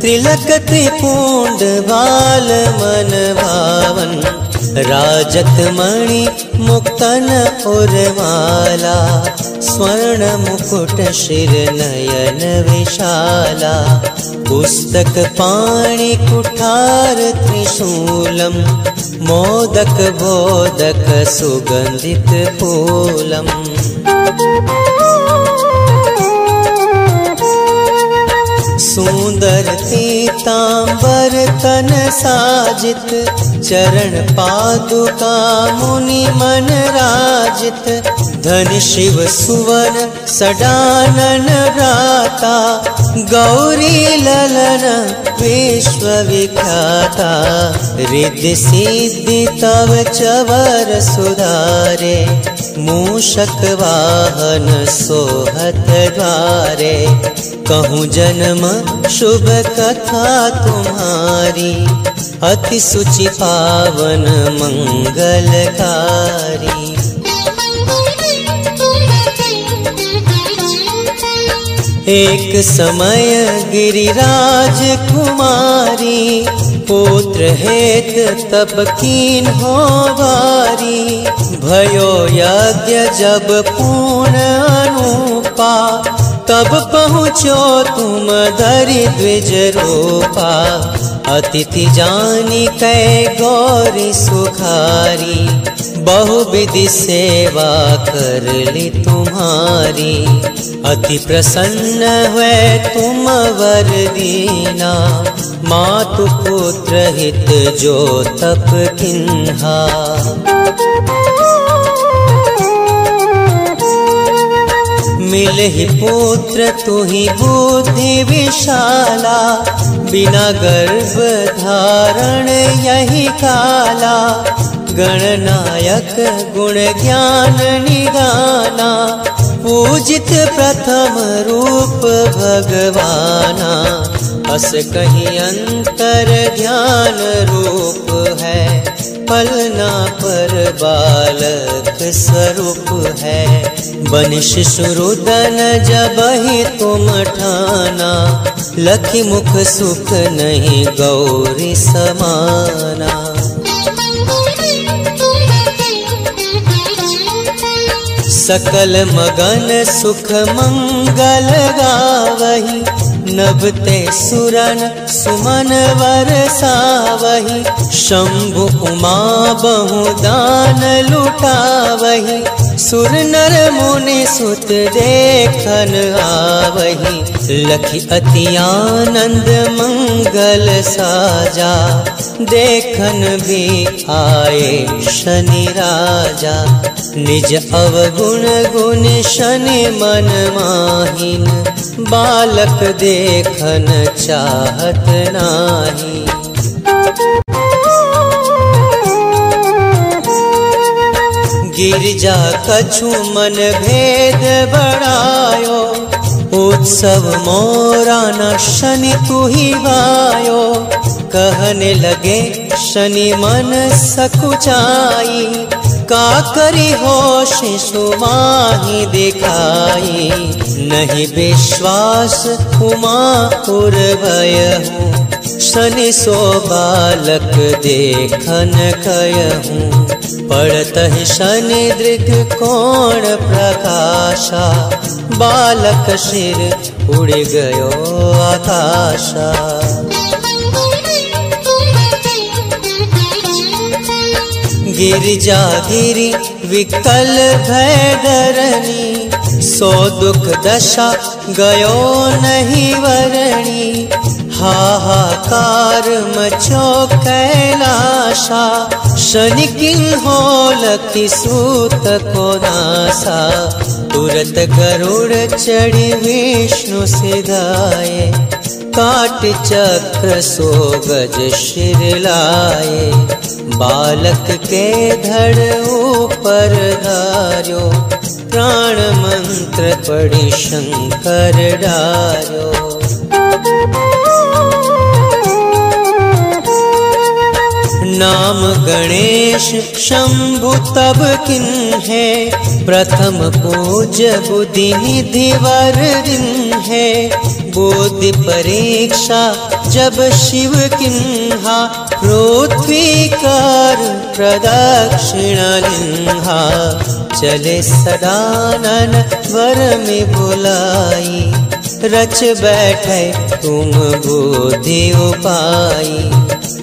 त्रिलक त्रिपुंड बाल मन भावन राजत मणि मुक्तन उर्वाला स्वर्ण मुकुट शिर नयन विशाला। पुस्तक पाणि मोदक बोदक सुगन्धित फूलम्। सुन्दर पीताम्बर तन साजित चरण पादुका, मुनि मन राजित धन शिव सुवन, सडानन राता, गौरी ललन, विश्व विख्याता। रिद्धि सिद्धि तव चवर सुधारे, मूषक वाहन सोहत द्वारे। कहूँ जन्म, शुभ कथा तुम्हारी, अति सुचि पावन मंगलकारी। एक समय गिरिराज कुमारी, पुत्र हेत तब कीन हो बारी भयो यज्ञ जब पूर्ण अनुपा, तब पहुँचो तुम धरि द्विज रूपा। अतिथि जानी कै गौरी सुखारी बहु विधि सेवा कर ली तुम्हारी। अति प्रसन्न हुए तुम वर दीना मातु पुत्र हित जो तप किन्हा। मिल ही पुत्र तू ही बुद्धि विशाला बिना गर्भ धारण, यही काला। गणनायक गुण ज्ञान निगाना पूजित प्रथम रूप भगवाना। अस कहीं अंतर ज्ञान रूप है। पलना पर बालक स्वरूप है। बन शिशुरुदन जब ही तुम ठाना, लखी मुख सुख नहीं गौरी समाना। सकल मगन सुख मंगल गावही नभते सुरन सुमन वरसावही शंभु उमा बहु दान लुटावही सुर नर मुनि सुत देखन आवही। लखी अति आनंद मंगल साजा। देखन भी आए शनि राजा। निज अवगुण गुण शनि मन माहिन। बालक देखन चाहत नाही गिरजा कछु मन भेद बढ़ायो उत्सव मोरा न शनि तू ही गायो कहने लगे, शनि मन सकुचाई। का करी हो शिशु माही दिखाई। नहीं विश्वास उमा उर्वय हूँ। शनि सो बालक देखन कयहूँ। पड़त शनि दृग कोण प्रकाशा। बालक सिर उड़ गयो आकाशा। गिरिजा गिरी विकल भय धरणी सो दुख दशा गयो नहीं वरणी हाहाकार मचो कैलाशा शनि किन हो लखी सूत को नासा। तुरत गरुड़ चढ़ी विष्णु सिधाए काट चक्र सो गज शिर लाए। बालक के धड़ ऊपर धार्यो प्राण मंत्र पड़ी शंकर डार्यो नाम गणेश शंभु तब किन है? प्रथम पूज बुद्धि निधि वर दिन है। बुद्धि परीक्षा जब शिव किन्हा। पृथ्वी कर प्रदक्षिण लिंहा चले सदानन वर में बुलाई। रच बैठे, तुम बुद्धि उपाई।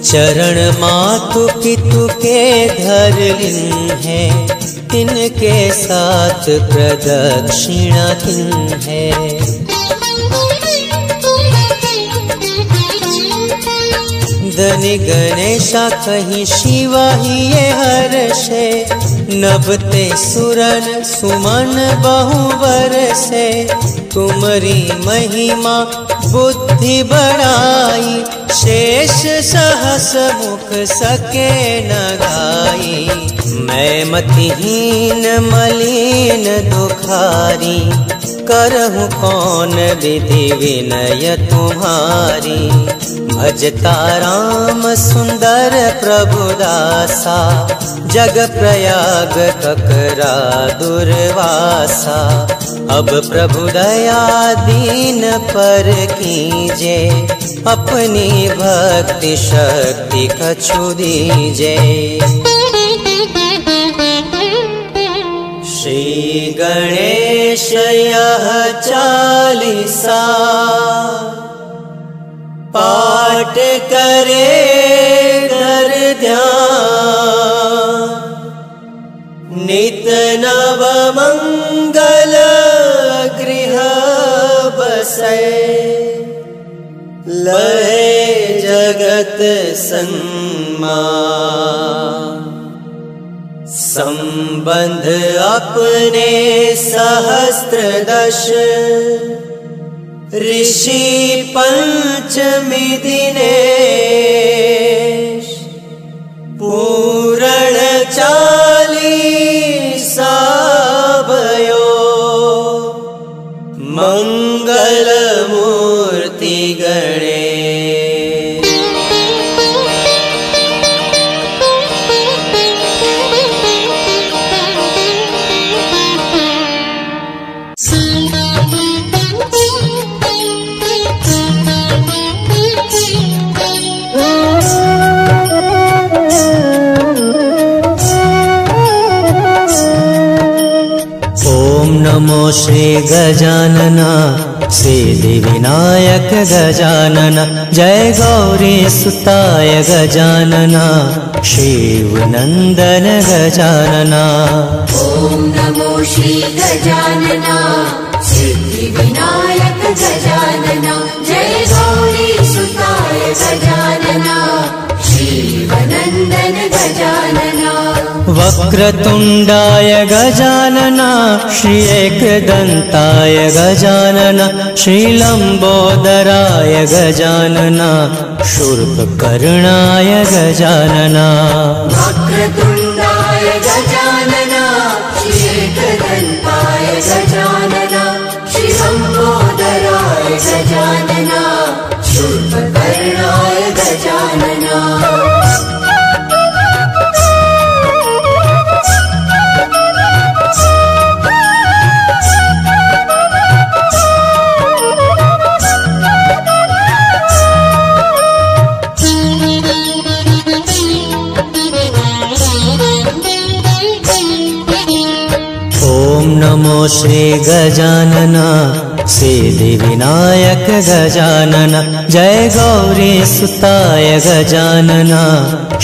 चरण मातु पितु के धर लिन है तिनके साथ प्रदक्षिणा किन है धनि गणेशा, कहीं शिवा ही ये हर्षे। नभते सुरन सुमन बहुवर से तुमरी महिमा बुद्धि बढ़ाई, शेष सहस मुख सके न मैं मतिहीन, मलिन, दुखारी, करहूँ कौन विधि विनय तुम्हारी? भजता राम सुंदर प्रभु दासा, जग प्रयाग ककरा दुर्वासा। अब प्रभु दया दीन पर कीजे, अपनी भक्ति शक्ति कछु दीजे। श्री गणेश यः चालिसा। पाठ करे कर नित नव मंगल गृह बसै। लहे जगत सम्मान संबंध अपने सहस्त्र दश ऋषि पंचमी दिनेश नमो श्री गजानना सिद्धिविनायक गजानन जय गौरी सुताय गजानना शिवनन्दन गजानना। ॐ नमो श्री गजानना सिद्धिविनायक गजानना जय गौरी सुताय गजानना शिवनन्दन गजानना वक्रतुण्डाय गजानना श्री एकदन्ताय गजानन श्रीलम्बोदराय गजानना शूर्पकर्णाय गजानना शूर्पकर्णाय नमो श्री गजानना सिद्धिविनायक गजानन जय गौरी सुताय गजानना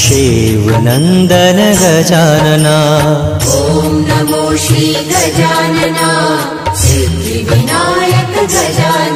शिवनन्दन गजानना। ॐ नमो श्री गजानना सिद्धिविनायक गजानना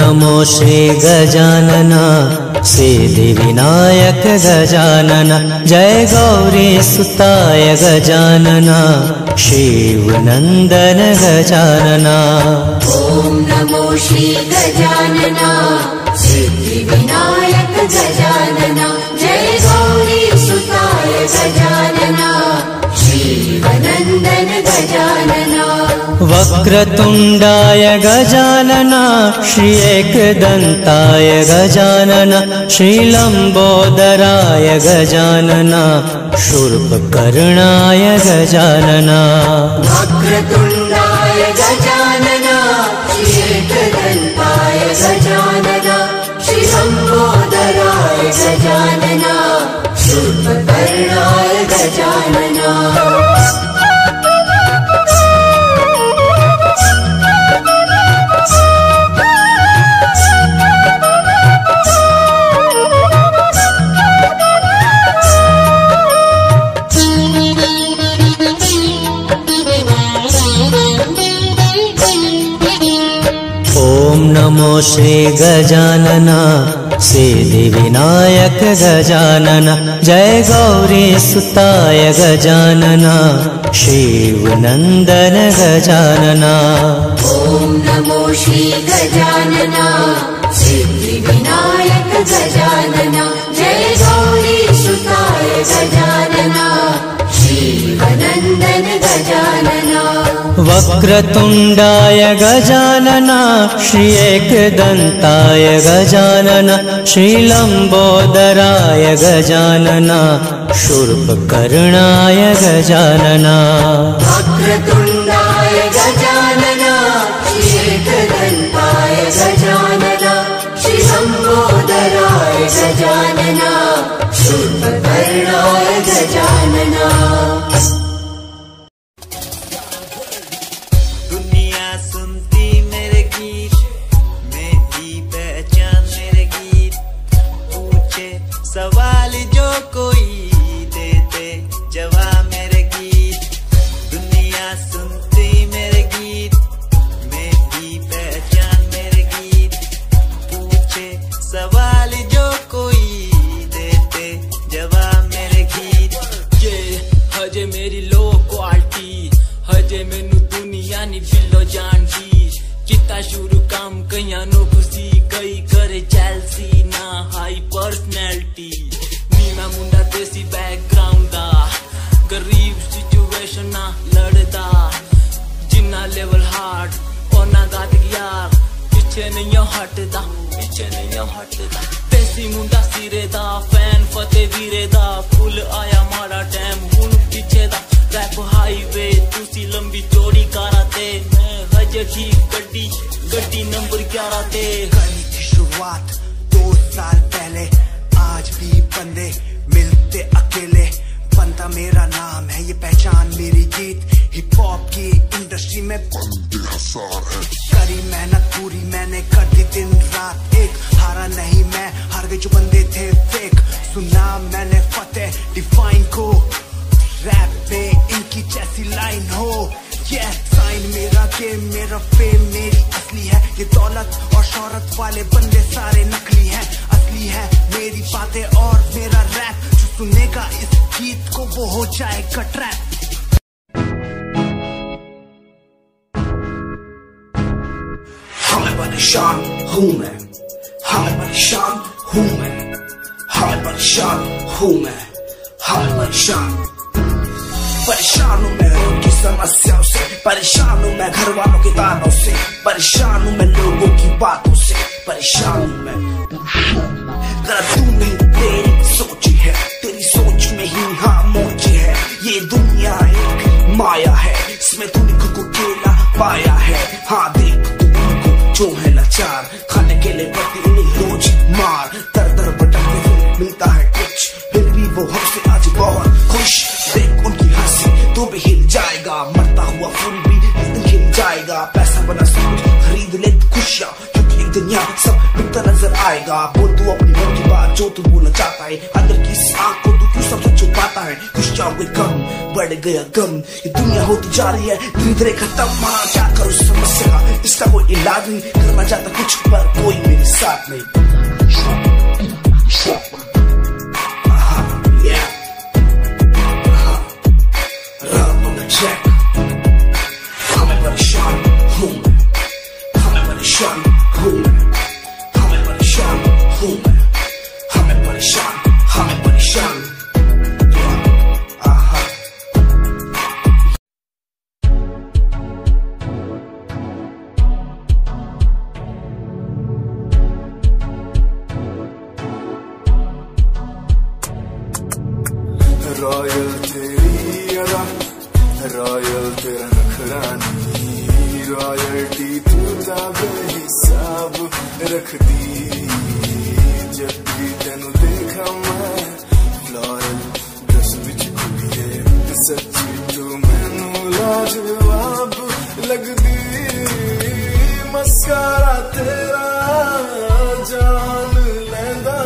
नमो श्री गजानना सिद्धिविनायक गजानन जय गौरी सुताय गजानना शिवनन्दन गजानना। ॐ नमो श्री गजानना सिद्धिविनायक गजानना जय गौरी सुताय गजानना शिवनन्दन गजानना वक्रतुण्डाय गजानना श्री एकदन्ताय गजानना श्रीलम्बोदराय गजानना शूर्पकर्णाय गजानना शूर्पकर्णाय गजानना नमो श्री गजानना। सिद्धिविनायक गजानना। जय गौरी सुताय गजानना। शिवनन्दन गजानना। ॐ नमो श्री गजानना। सिद्धिविनायक गजानना। जय गौरी सुताय गजानना। शिवनन्दन गजानना वक्रतुण्डाय गजानना श्री एकदन्ताय गजानना श्रीलम्बोदराय गजानना शूर्पकर्णाय गजानना। गजानना गजानना गजानना हजे मेरी लो क्वालिटी हजे मैनू दुनिया नी बिल्लो जानदी। किता शुरू काम कईयां नो खुशी, कई करे चैलसी ना हाई पर्सनैलिटी नी मुंडा देसी बैकग्राउंड दा, गरीब सिचुएशन ना लड़दा। जिन्ना लेवल हार्ड ओना गात यार पिछे नहीं हटदा, पिछे नहीं हटदा। देसी मुंडा सिरे दा, फ़ैन फते वीरे दा। फुल आया मारा टैम हुन पीछे दा। रैप हाईवे तुसी लंबी चोरी कारा ते। मैं हजे ठीक गड्डी गड्डी नंबर 11 ते। कहीं की शुरुआत दो साल पहले, आज भी बंदे मिलते अकेले। बनता मेरा नाम है ये पहचान मेरी गीत हिप हॉप की इंडस्ट्री में बंदे हज़ार है। करी मेहनत पूरी मैंने कर दी दिन रात एक। हारा नहीं मैं हार गए जो बंदे थे फेक सुना मैंने फतेह डिफाइन को। रैप पे इनकी जैसी लाइन हो। ये साइन मेरा गेम मेरा फेम मेरी असली है। ये दौलत और शौहरत वाले बंदे सारे नकली हैं। असली है मेरी बातें और मेरा रैप जो सुनेगा इस गीत को वो हो जाएगा ट्रैप परेशान हूँ मैं। हमें परेशान हूँ मैं। हमें परेशान हूँ मैं। हमें परेशान परेशान हूँ मैं उनकी समस्याओं से। परेशान हूँ मैं घर वालों के तानों से। परेशान हूँ मैं लोगों की बातों से। परेशान हूँ मैं। जरा तू नहीं, तेरी सोच है। तेरी सोच में ही हाँ मोची है। ये दुनिया एक माया है। इसमें तूने खुद को केला पाया है। हाँ देख तू जो है लाचार। खाने के लिए पड़ती उन्हें रोज मार। दर दर भटकते मिलता है कुछ। फिर भी वो हमसे आज बहुत तू भी हिल जाएगा। मरता हुआ फूल भी खिल जाएगा। पैसा बना सब कुछ, खरीद ले खुशियाँ। क्योंकि एक दिन यहाँ सब बिकता नज़र आएगा। बोल तू अपनी मन की बात जो तू बोलना चाहता है। अंदर की इस आँख को तू क्यों सबसे छुपाता है? खुशियाँ हुए कम, बढ़ गया गम। ये दुनिया होती जा रही है, धीरे धीरे खत्म। हाँ क्या करूँ समस्या का? इसका कोई इलाज नहीं। करना चाहता कुछ पर कोई मेरे साथ नहीं। हमें परेशान हूँ मैं हमें परेशान हूँ मैं हमें परेशान हमें परेशान आहा रॉयल तेरी अदा रॉयल तेरा नखरानी रॉयल्टी पूरा बेहिसाब रख दी जब भी तेनु देखा मैं फ्लोरल ड्रेस विच कुड़िए सच्ची तू मैनू लाजवाब लगदी मस्कारा तेरा जान लेंदा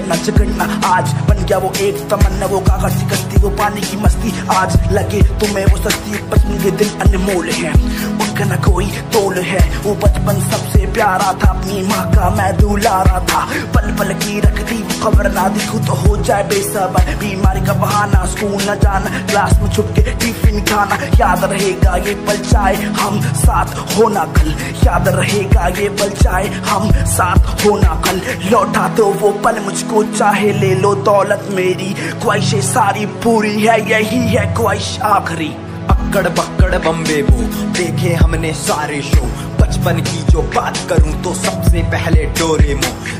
बिगड़ना चिकटना आज बन गया वो एक तमन्ना, वो कागज़ सिकंदी वो पानी की मस्ती। आज लगे तुम्हें वो सस्ती पत्नी के दिल अनमोल है। उनका ना कोई तोल है, वो बचपन सबसे प्यारा था, अपनी माँ का मैं दुलारा था। पल पल की रख दी खबर ना दिखू तो हो जाए बेसबर। बीमारी का बहाना, स्कूल न जाना क्लास में छुप के टिफ़िन खाना। याद रहेगा ये पल चाहे हम साथ होना कल। याद रहेगा ये पल चाहे हम साथ होना कल। लौटा तो वो पल मुझको चाहे ले लो दौलत मेरी। ख्वाहिश सारी पूरी है, यही है ख्वाहिश आखिरी। अक्कड़ बक्कड़ बम्बे वो देखे हमने सारे शो। बचपन की जो बात करूँ तो सबसे पहले डोरेमो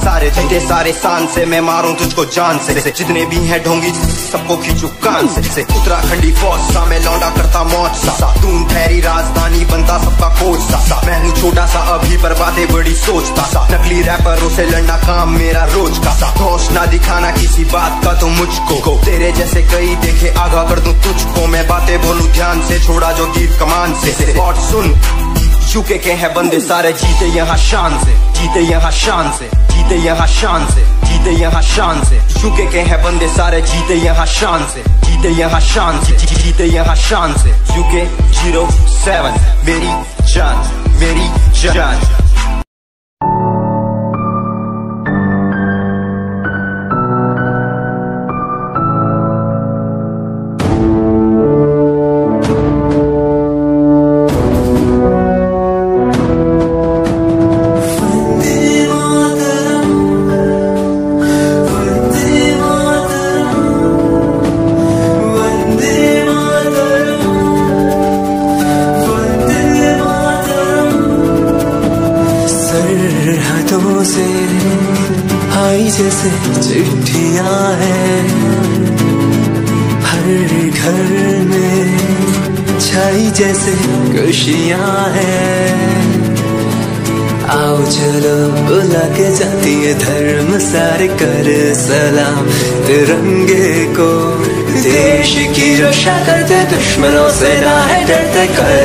सारे झंडे सारे शान से मैं मारूं तुझको जान से, से जितने भी हैं ढोंगी सबको खींचू कान से, से उत्तराखंडी फौज सा मैं लौंडा करता मौज सा। तू ठहरी राजधानी बनता सबका कोच सा। मैं हूँ छोटा सा अभी पर बातें बड़ी सोचता सा नकली रैपरों से लड़ना काम मेरा रोज का। सा घोषणा दिखाना किसी बात का तो मुझको। तेरे जैसे कई देखे आगा कर दू तुझको। मैं बातें बोलू ध्यान से छोड़ा जो गीत कमान से, से और सुन चुके के हैं बंदे सारे जीते यहाँ शान से। जीते यहाँ शान से। जीते यहाँ शान से जीते यहाँ शान से यूके के हैं बंदे सारे, जीते यहाँ शान से जीते यहाँ शान से जीते यहाँ शान से यूके ज़ीरो, सेवन, मेरी जान मेरी जान। दुश्मनों से ना है डरते करे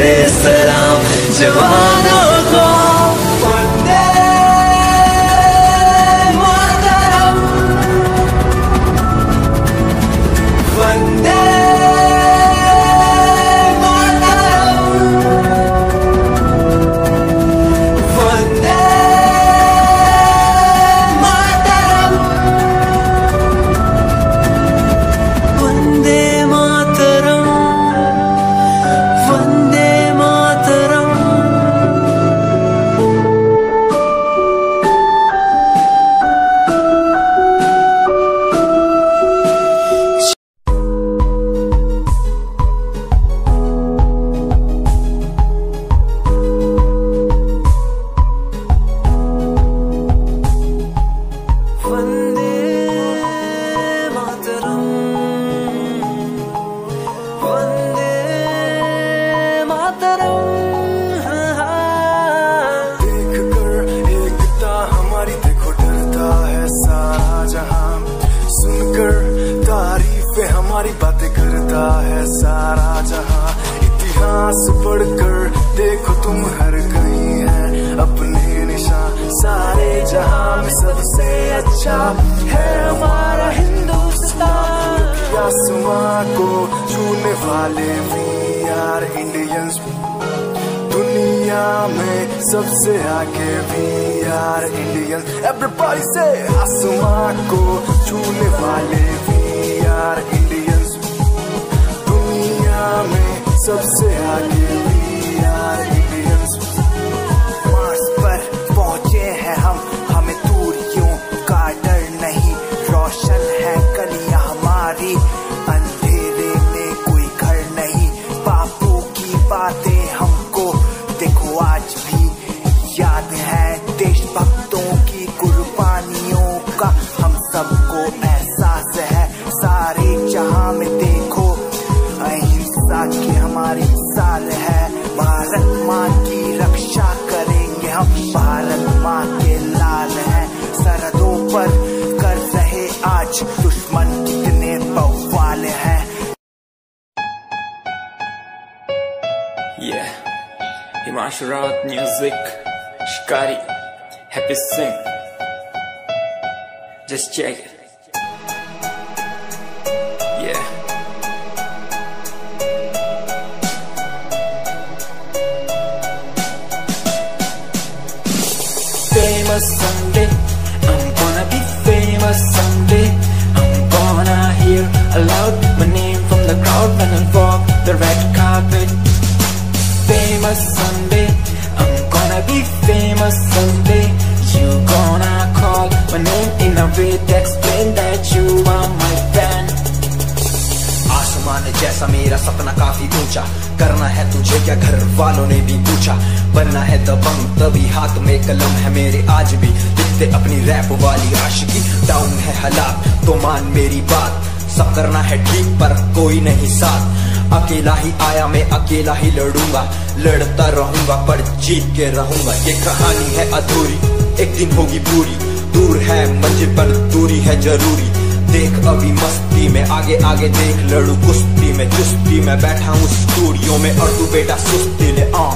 अकेला ही आया, मैं अकेला ही लड़ूँगा, लड़ता रहूँगा पर जीत के रहूँगा। ये कहानी है अधूरी, एक दिन होगी पूरी। दूर है मंजिल पर, दूरी है ज़रूरी। देख अभी मस्ती में, आगे आगे देख लड़ू कुश्ती में। चुस्ती में बैठा हूँ स्टूडियो में, और तू बेटा सुस्ती ले आ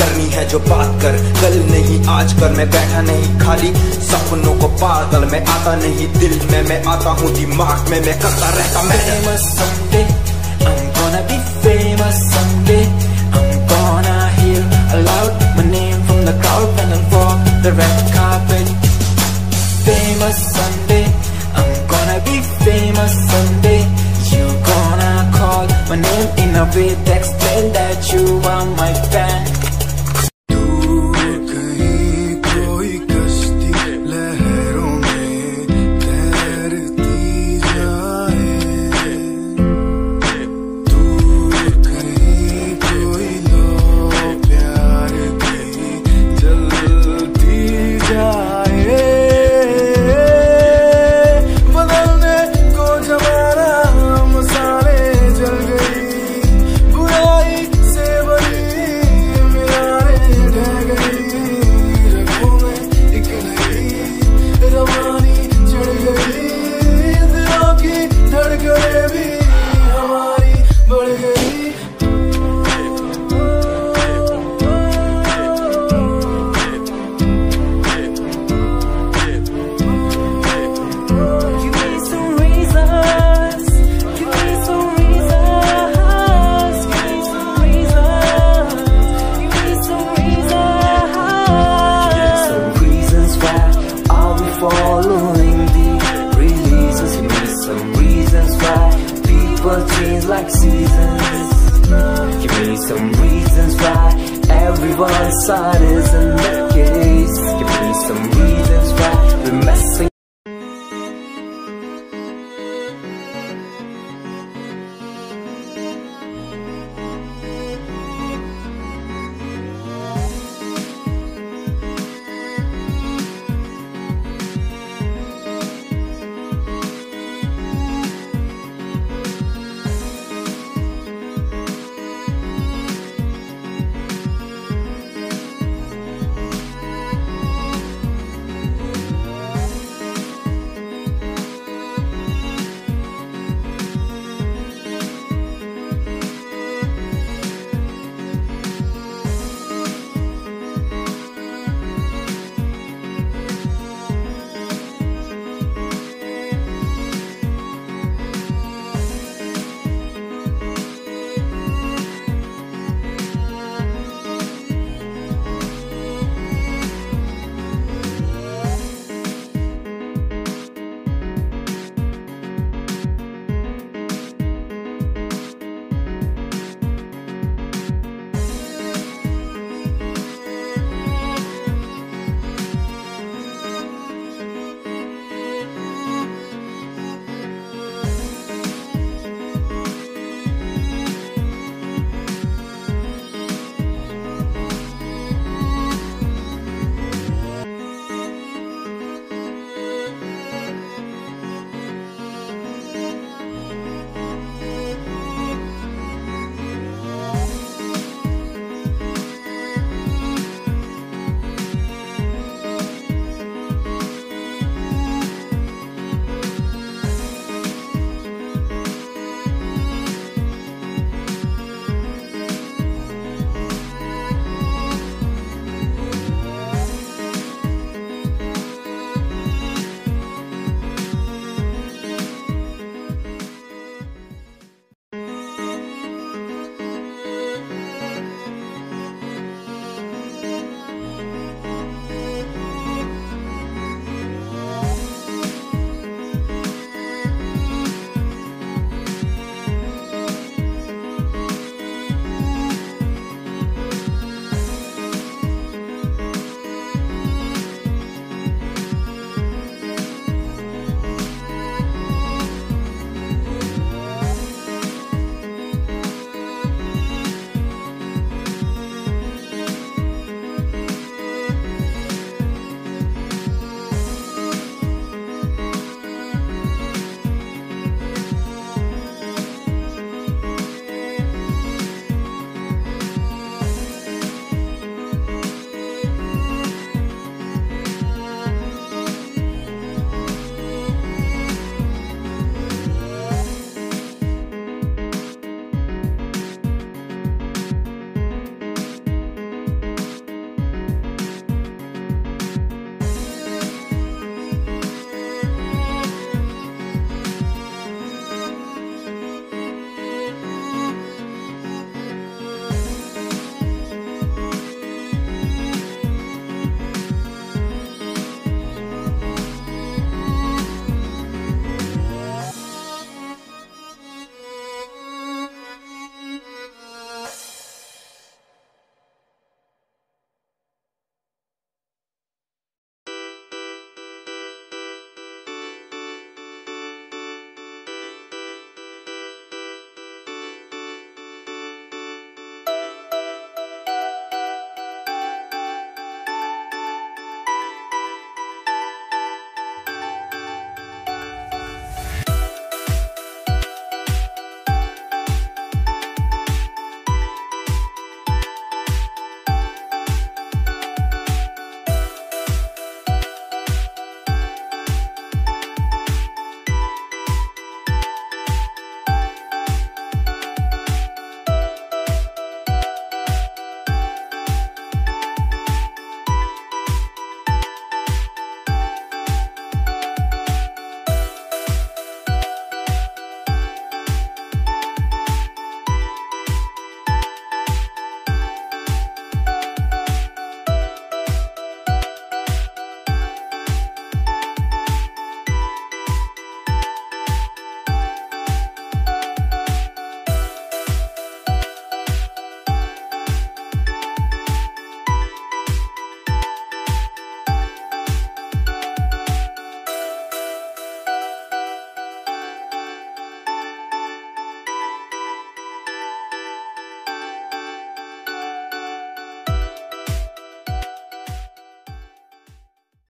करनी है जो बात कर, कल नहीं, आज कर। मैं बैठा नहीं, खाली सपनों को पागल मैं आता नहीं। दिल में मैं आता हूँ, दिमाग में मैं करता रहता, मैं। Famous someday. I'm gonna hear aloud my name from the crowd when I walk the red carpet. Famous someday. I'm gonna be famous someday. You're gonna call my name in a way to explain that you are my fan.